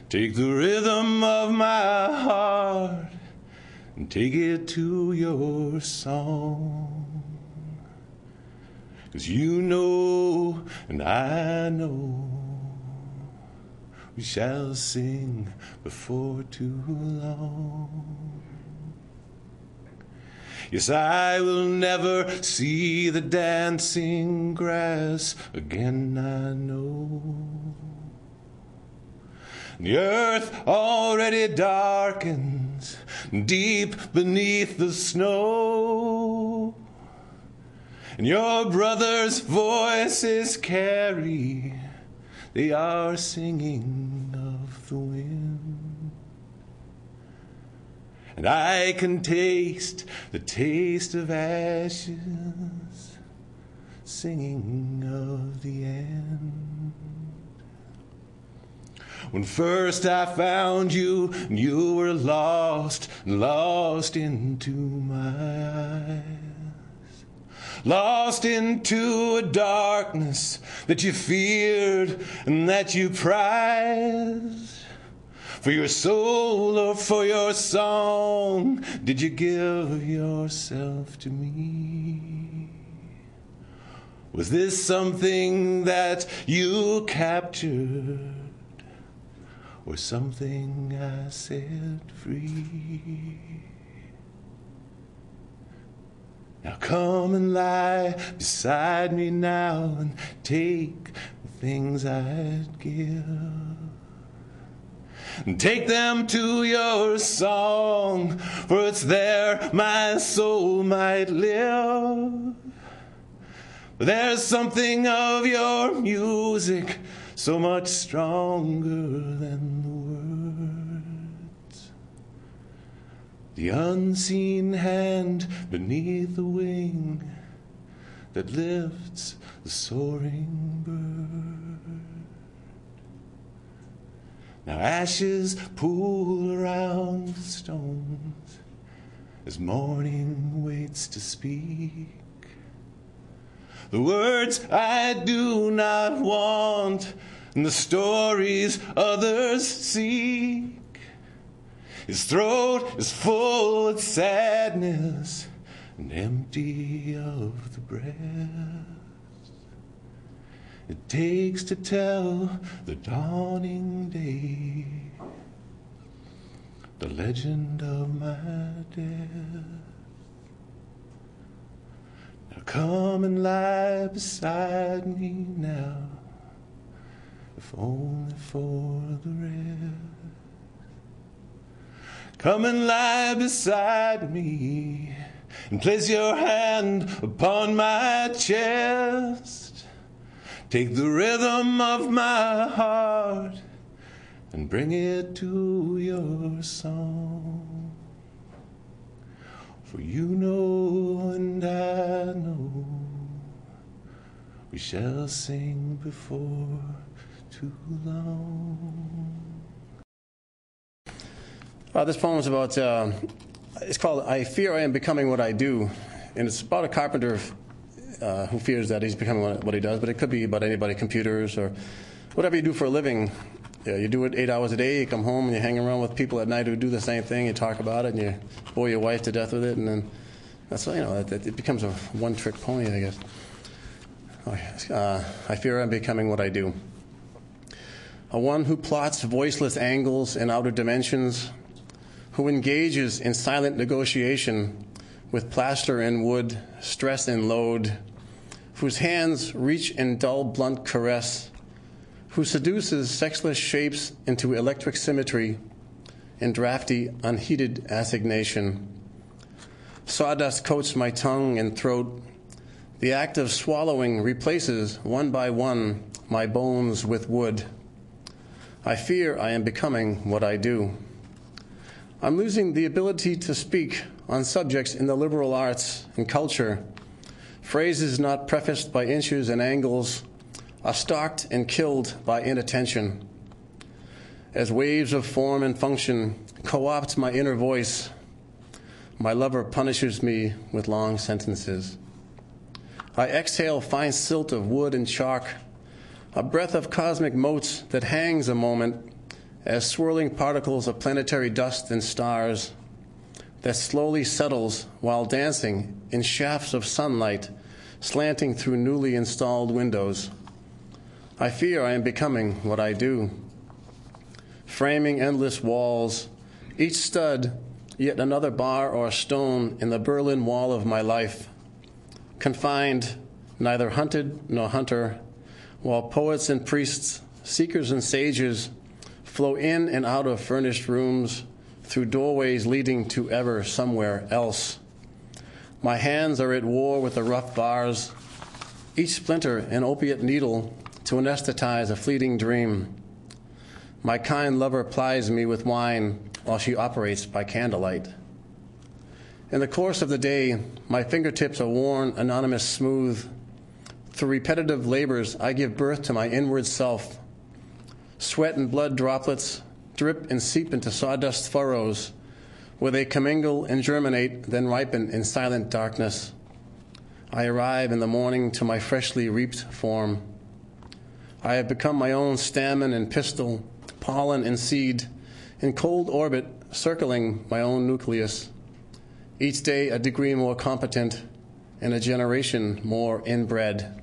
Take the rhythm of my heart and take it to your song. Cause you know and I know we shall sing before too long. Yes, I will never see the dancing grass again, I know. The earth already darkens deep beneath the snow. And your brother's voices carry, they are singing of the wind. And I can taste the taste of ashes, singing of the end. When first I found you, and you were lost, lost into my eyes. Lost into a darkness that you feared and that you prized. For your soul or for your song, did you give yourself to me? Was this something that you captured? or something I set free. Now come and lie beside me now and take the things I'd give. And take them to your song, for it's there my soul might live. There's something of your music so much stronger than the words. The unseen hand beneath the wing that lifts the soaring bird. Now ashes pool around the stones as morning waits to speak. The words I do not want, and the stories others seek. His throat is full of sadness and empty of the breath it takes to tell the dawning day the legend of my death. Now come and lie beside me now, if only for the rest. Come and lie beside me and place your hand upon my chest. Take the rhythm of my heart and bring it to your song. For you know and I know we shall sing before too long. Uh, this poem is about, uh, it's called I Fear I Am Becoming What I Do. And it's about a carpenter uh, who fears that he's becoming what, he does, but it could be about anybody, computers or whatever you do for a living. Yeah, you do it eight hours a day, you come home and you hang around with people at night who do the same thing, you talk about it, and you bore your wife to death with it, and then that's, you know, it, it becomes a one trick pony, I guess. Uh, I fear I'm becoming what I do. A one who plots voiceless angles and outer dimensions, who engages in silent negotiation with plaster and wood, stress and load, whose hands reach in dull, blunt caress, who seduces sexless shapes into electric symmetry and drafty, unheated assignation. Sawdust coats my tongue and throat. The act of swallowing replaces, one by one, my bones with wood. I fear I am becoming what I do. I'm losing the ability to speak on subjects in the liberal arts and culture. Phrases not prefaced by inches and angles are stalked and killed by inattention. As waves of form and function co opt my inner voice, my lover punishes me with long sentences. I exhale fine silt of wood and chalk, a breath of cosmic motes that hangs a moment as swirling particles of planetary dust and stars that slowly settles while dancing in shafts of sunlight slanting through newly installed windows. I fear I am becoming what I do. Framing endless walls, each stud yet another bar or stone in the Berlin Wall of my life. Confined, neither hunted nor hunter, while poets and priests, seekers and sages, flow in and out of furnished rooms, through doorways leading to ever somewhere else. My hands are at war with the rough bars, each splinter an opiate needle to anesthetize a fleeting dream. My kind lover plies me with wine while she operates by candlelight. In the course of the day, my fingertips are worn anonymous smooth. Through repetitive labors, I give birth to my inward self. Sweat and blood droplets drip and seep into sawdust furrows, where they commingle and germinate, then ripen in silent darkness. I arrive in the morning to my freshly reaped form. I have become my own stamen and pistil, pollen and seed, in cold orbit circling my own nucleus. Each day a degree more competent, and a generation more inbred.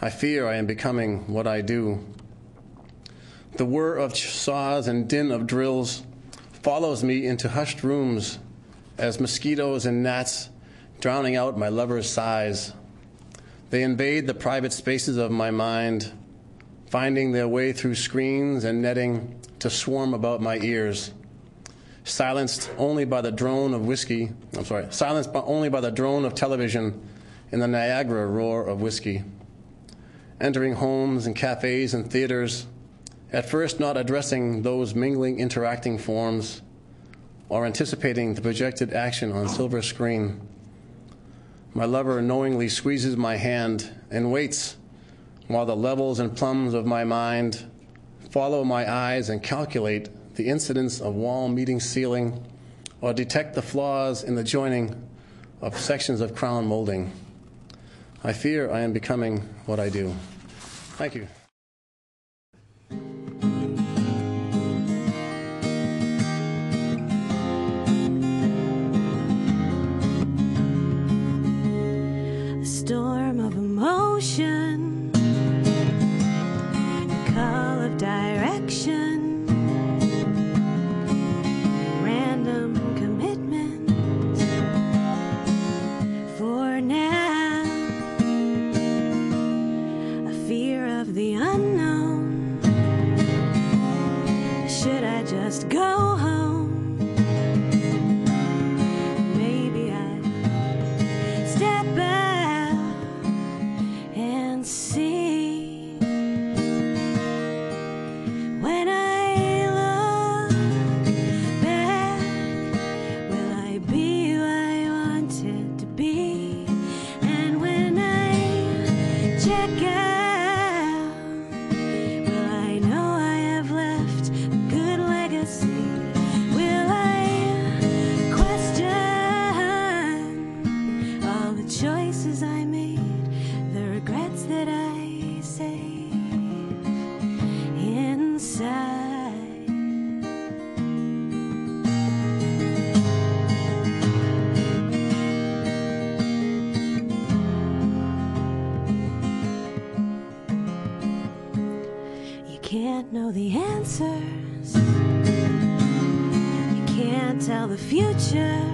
I fear I am becoming what I do. The whir of saws and din of drills follows me into hushed rooms as mosquitoes and gnats drowning out my lover's sighs. They invade the private spaces of my mind, finding their way through screens and netting to swarm about my ears. Silenced only by the drone of whiskey, I'm sorry, silenced by, only by the drone of television and the Niagara roar of whiskey. Entering homes and cafes and theaters, at first not addressing those mingling, interacting forms or anticipating the projected action on silver screen. My lover knowingly squeezes my hand and waits while the levels and plumbs of my mind follow my eyes and calculate the incidence of wall meeting ceiling or detect the flaws in the joining of sections of crown molding. I fear I am becoming what I do. Thank you. A storm of emotion, a call of direction, Just go the answers. You can't tell the future.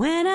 When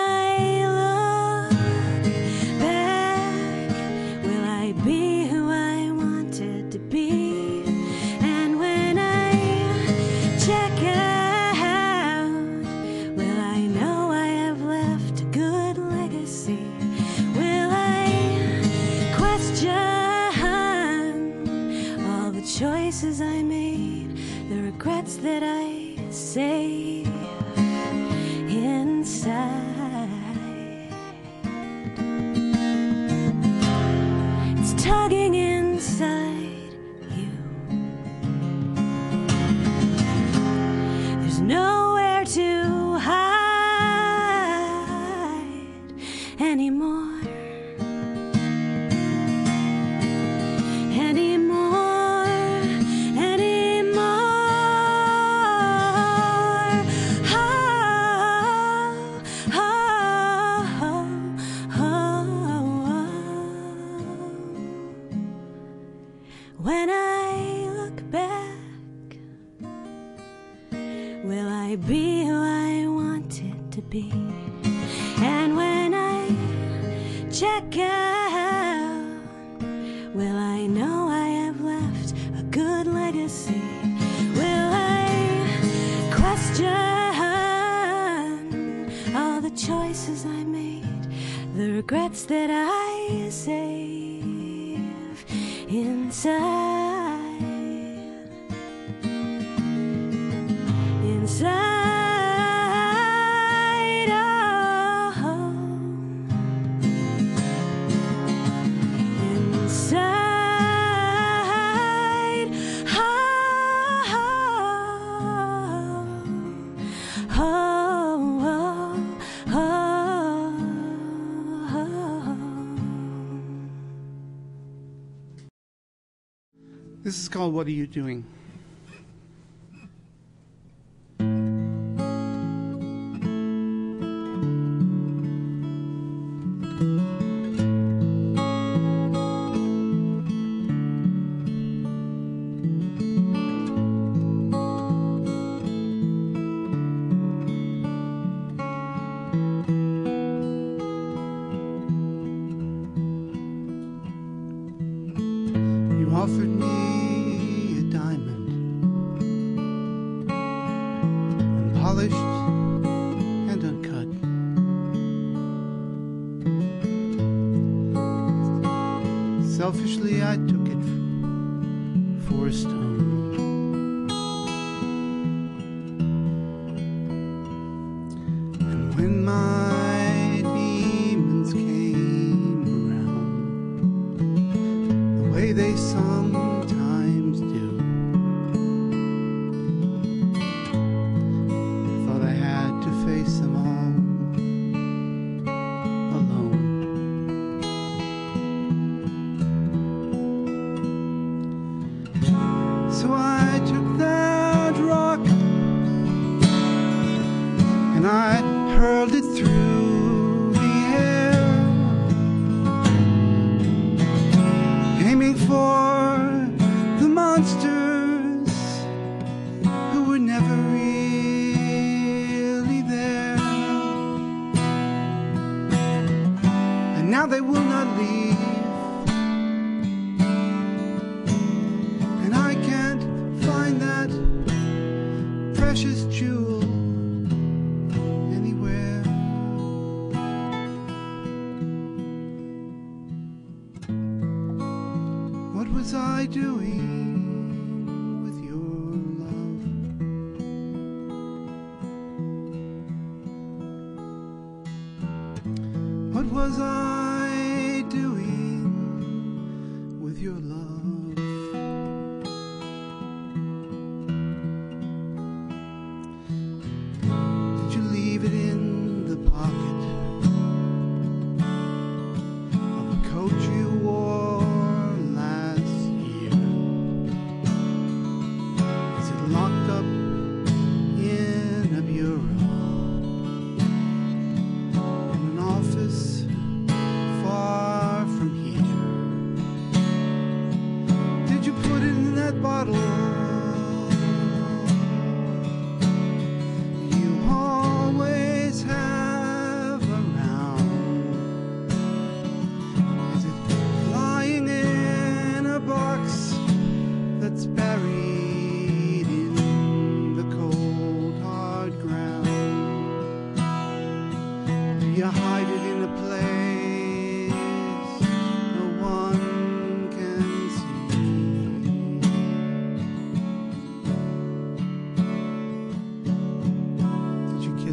Paul, what are you doing? polished and uncut. Selfishly, I took it for a start.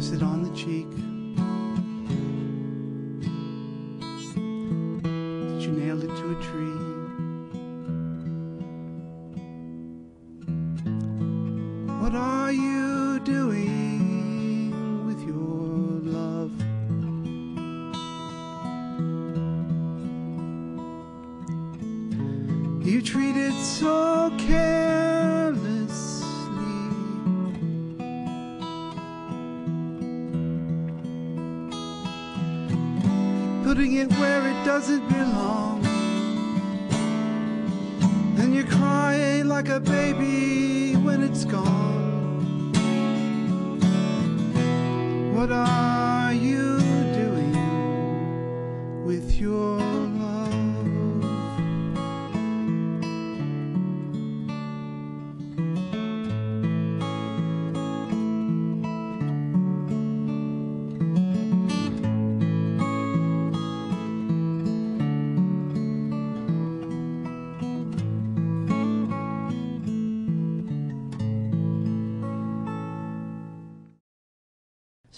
kiss it on the cheek.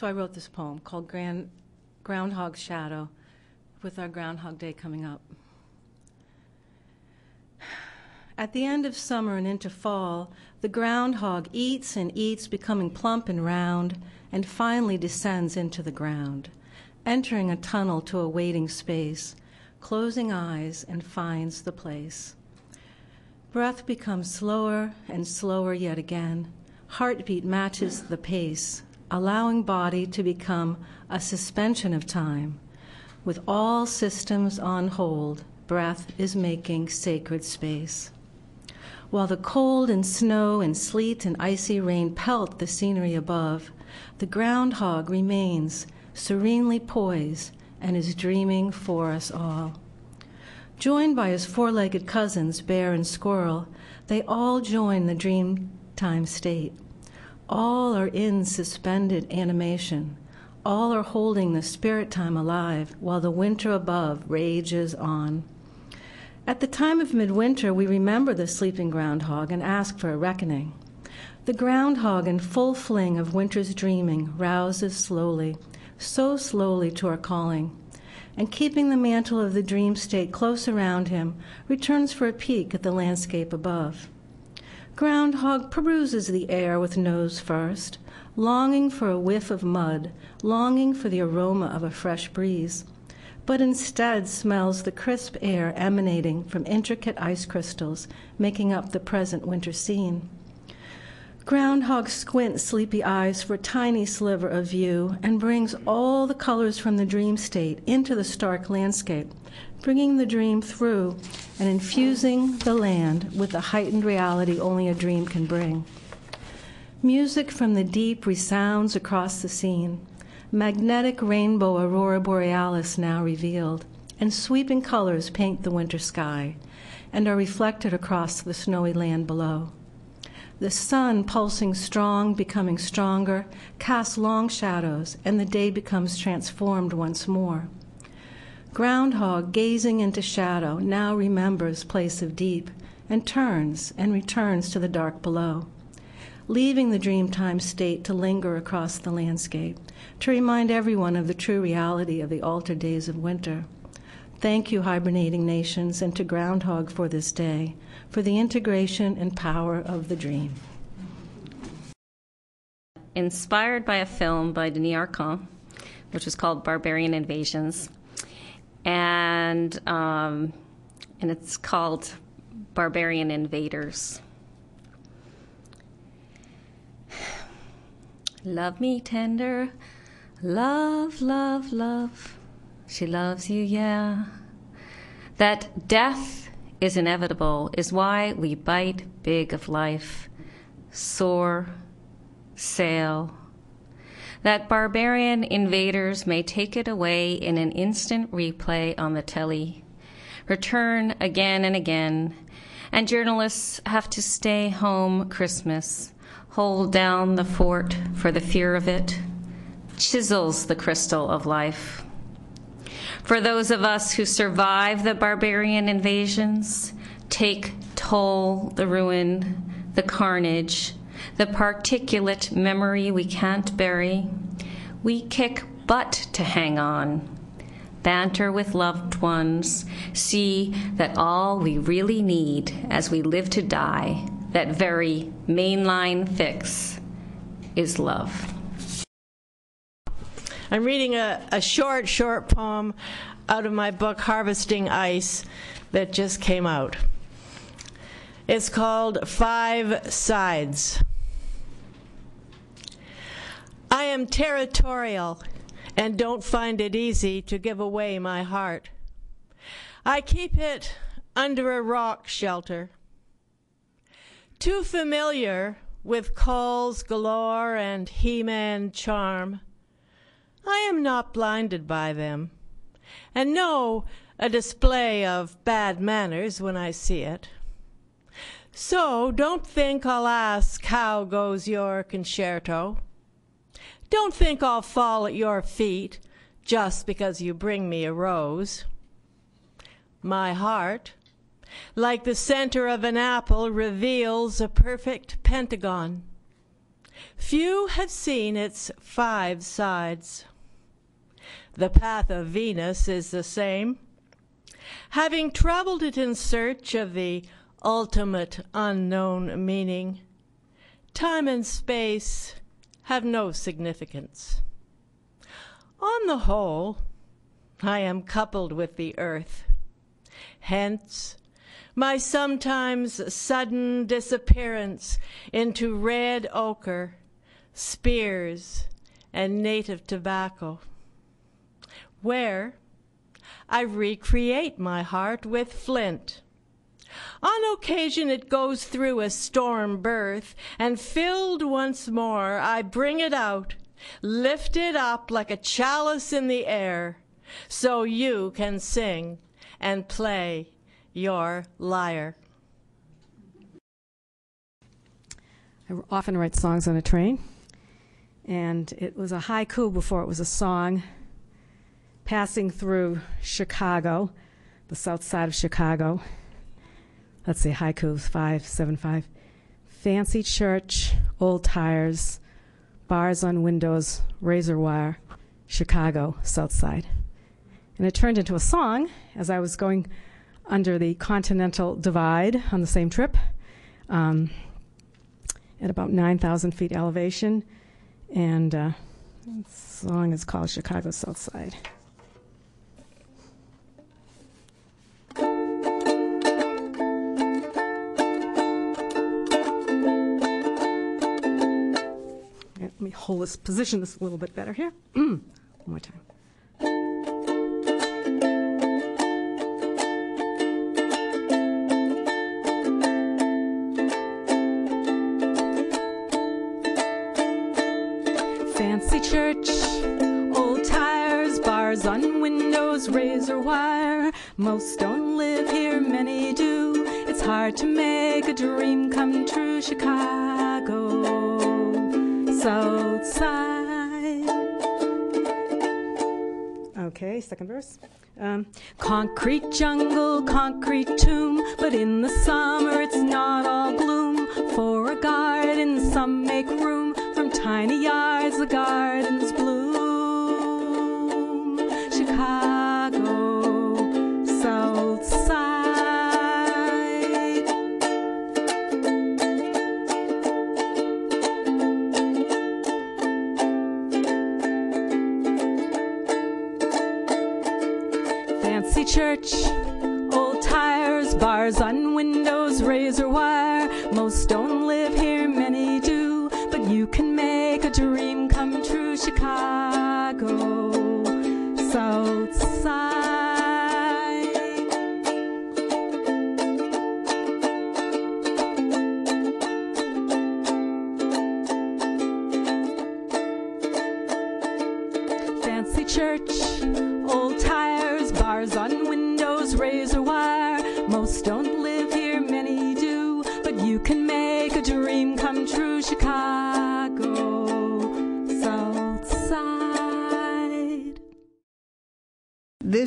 I wrote this poem called Grand, Groundhog's Shadow with our Groundhog Day coming up. At the end of summer and into fall, the groundhog eats and eats, becoming plump and round, and finally descends into the ground, entering a tunnel to a waiting space, closing eyes, and finds the place. Breath becomes slower and slower yet again. Heartbeat matches the pace, allowing body to become a suspension of time. With all systems on hold, breath is making sacred space. While the cold and snow and sleet and icy rain pelt the scenery above, the groundhog remains serenely poised and is dreaming for us all. Joined by his four legged cousins, bear and squirrel, they all join the dreamtime state. All are in suspended animation. All are holding the spirit time alive while the winter above rages on. At the time of midwinter, we remember the sleeping groundhog and ask for a reckoning. The groundhog, in full fling of winter's dreaming, rouses slowly, so slowly to our calling, and keeping the mantle of the dream state close around him, returns for a peek at the landscape above. Groundhog peruses the air with nose first, longing for a whiff of mud, longing for the aroma of a fresh breeze, but instead smells the crisp air emanating from intricate ice crystals making up the present winter scene. Groundhog squints sleepy eyes for a tiny sliver of view and brings all the colors from the dream state into the stark landscape, bringing the dream through and infusing the land with the heightened reality only a dream can bring. Music from the deep resounds across the scene. Magnetic rainbow aurora borealis now revealed, and sweeping colors paint the winter sky and are reflected across the snowy land below. The sun, pulsing strong, becoming stronger, casts long shadows, and the day becomes transformed once more. Groundhog, gazing into shadow, now remembers place of deep, and turns and returns to the dark below, leaving the dreamtime state to linger across the landscape, to remind everyone of the true reality of the altered days of winter. Thank you, hibernating nations, and to Groundhog for this day, for the integration and power of the dream. Inspired by a film by Denys Arcand, which was called Barbarian Invasions, and um, and it's called Barbarian Invaders. Love me tender, love, love, love. She loves you, yeah. That death is inevitable is why we bite big of life, soar, sail. That barbarian invaders may take it away in an instant replay on the telly, return again and again, and journalists have to stay home Christmas, hold down the fort for the fear of it, chisels the crystal of life. For those of us who survive the barbarian invasions, take toll the ruin, the carnage, the particulate memory we can't bury, we kick butt to hang on. Banter with loved ones, see that all we really need as we live to die, that very mainline fix, is love. I'm reading a, a short, short poem out of my book, Harvesting Ice, that just came out. It's called Five Sides. I am territorial and don't find it easy to give away my heart. I keep it under a rock shelter. Too familiar with calls galore and He Man charm. I am not blinded by them, and know a display of bad manners when I see it. So don't think I'll ask how goes your concerto. Don't think I'll fall at your feet just because you bring me a rose. My heart, like the center of an apple, reveals a perfect pentagon. Few have seen its five sides. The path of Venus is the same. Having traveled it in search of the ultimate unknown meaning, time and space have no significance. On the whole, I am coupled with the earth. Hence, my sometimes sudden disappearance into red ochre, spears, and native tobacco, where I recreate my heart with flint. On occasion it goes through a storm birth, and filled once more, I bring it out, lift it up like a chalice in the air, so you can sing and play your lyre. I often write songs on a train, and it was a haiku before it was a song passing through Chicago, the south side of Chicago. Let's see, haiku five seven five. Fancy church, old tires, bars on windows, razor wire, Chicago, south side. And it turned into a song as I was going under the Continental Divide on the same trip um, at about 9,000 feet elevation. And uh, the song is called Chicago South Let me hold this, position this a little bit better here. One more time. Fancy church, old tires, bars on windows, razor wire. Most don't live here, many do. It's hard to make a dream come true. Chicago, South Side. Okay, second verse. Um, concrete jungle, concrete tomb, but in the summer it's not all gloom. For a garden, some make room. From tiny yards, the gardens. Church,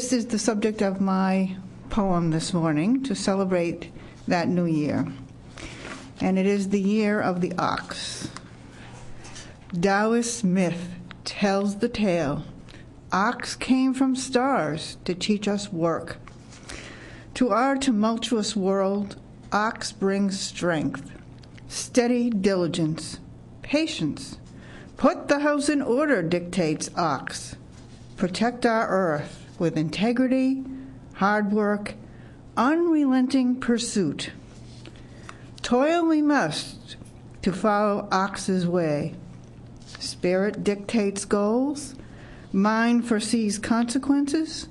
This is the subject of my poem this morning to celebrate that new year. And it is the year of the ox. Taoist myth tells the tale. Ox came from stars to teach us work. To our tumultuous world, ox brings strength, steady diligence, patience. Put the house in order, dictates ox. Protect our earth with integrity, hard work, unrelenting pursuit. Toil we must to follow ox's way. Spirit dictates goals, mind foresees consequences,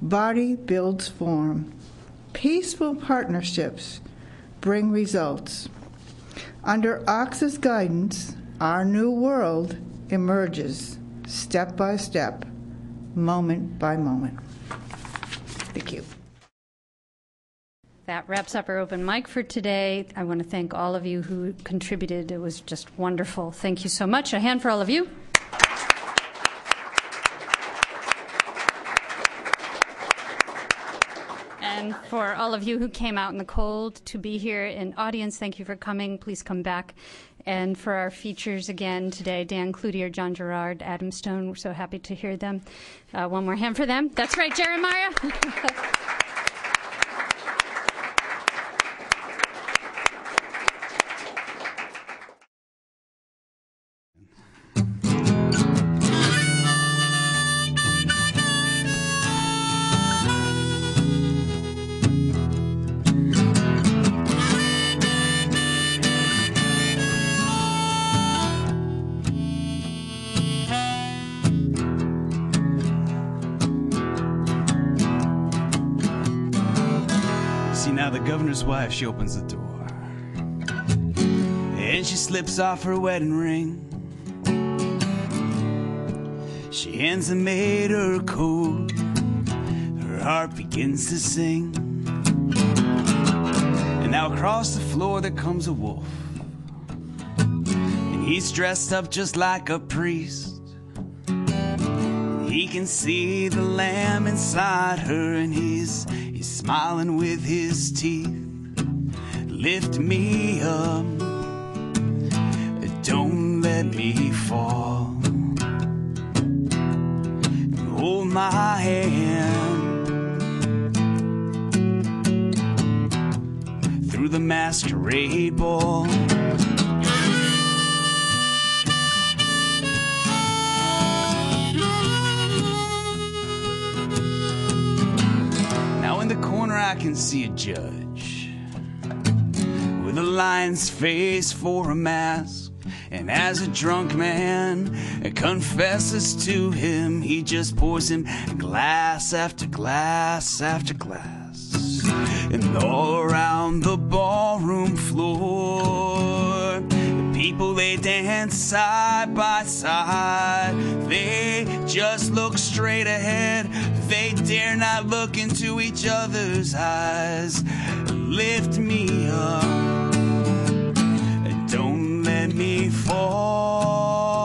body builds form. Peaceful partnerships bring results. Under Ox's guidance, our new world emerges step by step, moment by moment. Thank you. That wraps up our open mic for today. I want to thank all of you who contributed. It was just wonderful. Thank you so much. A hand for all of you. And for all of you who came out in the cold to be here in audience, thank you for coming. Please come back. And for our features again today, Dan Cloutier, John Gerard, Adam Stone, we're so happy to hear them. Uh, one more hand for them. That's right, Jeremiah. off her wedding ring. She hands the maid her coat. Her heart begins to sing. And now across the floor there comes a wolf. And he's dressed up just like a priest. He can see the lamb inside her, and he's he's smiling with his teeth. Lift me up, let me fall. Hold my hand through the masquerade ball. Now in the corner I can see a judge with a lion's face for a mask. And as a drunk man confesses to him, he just pours him glass after glass after glass. And all around the ballroom floor, the people they dance side by side. They just look straight ahead, they dare not look into each other's eyes. Lift me up, me fall.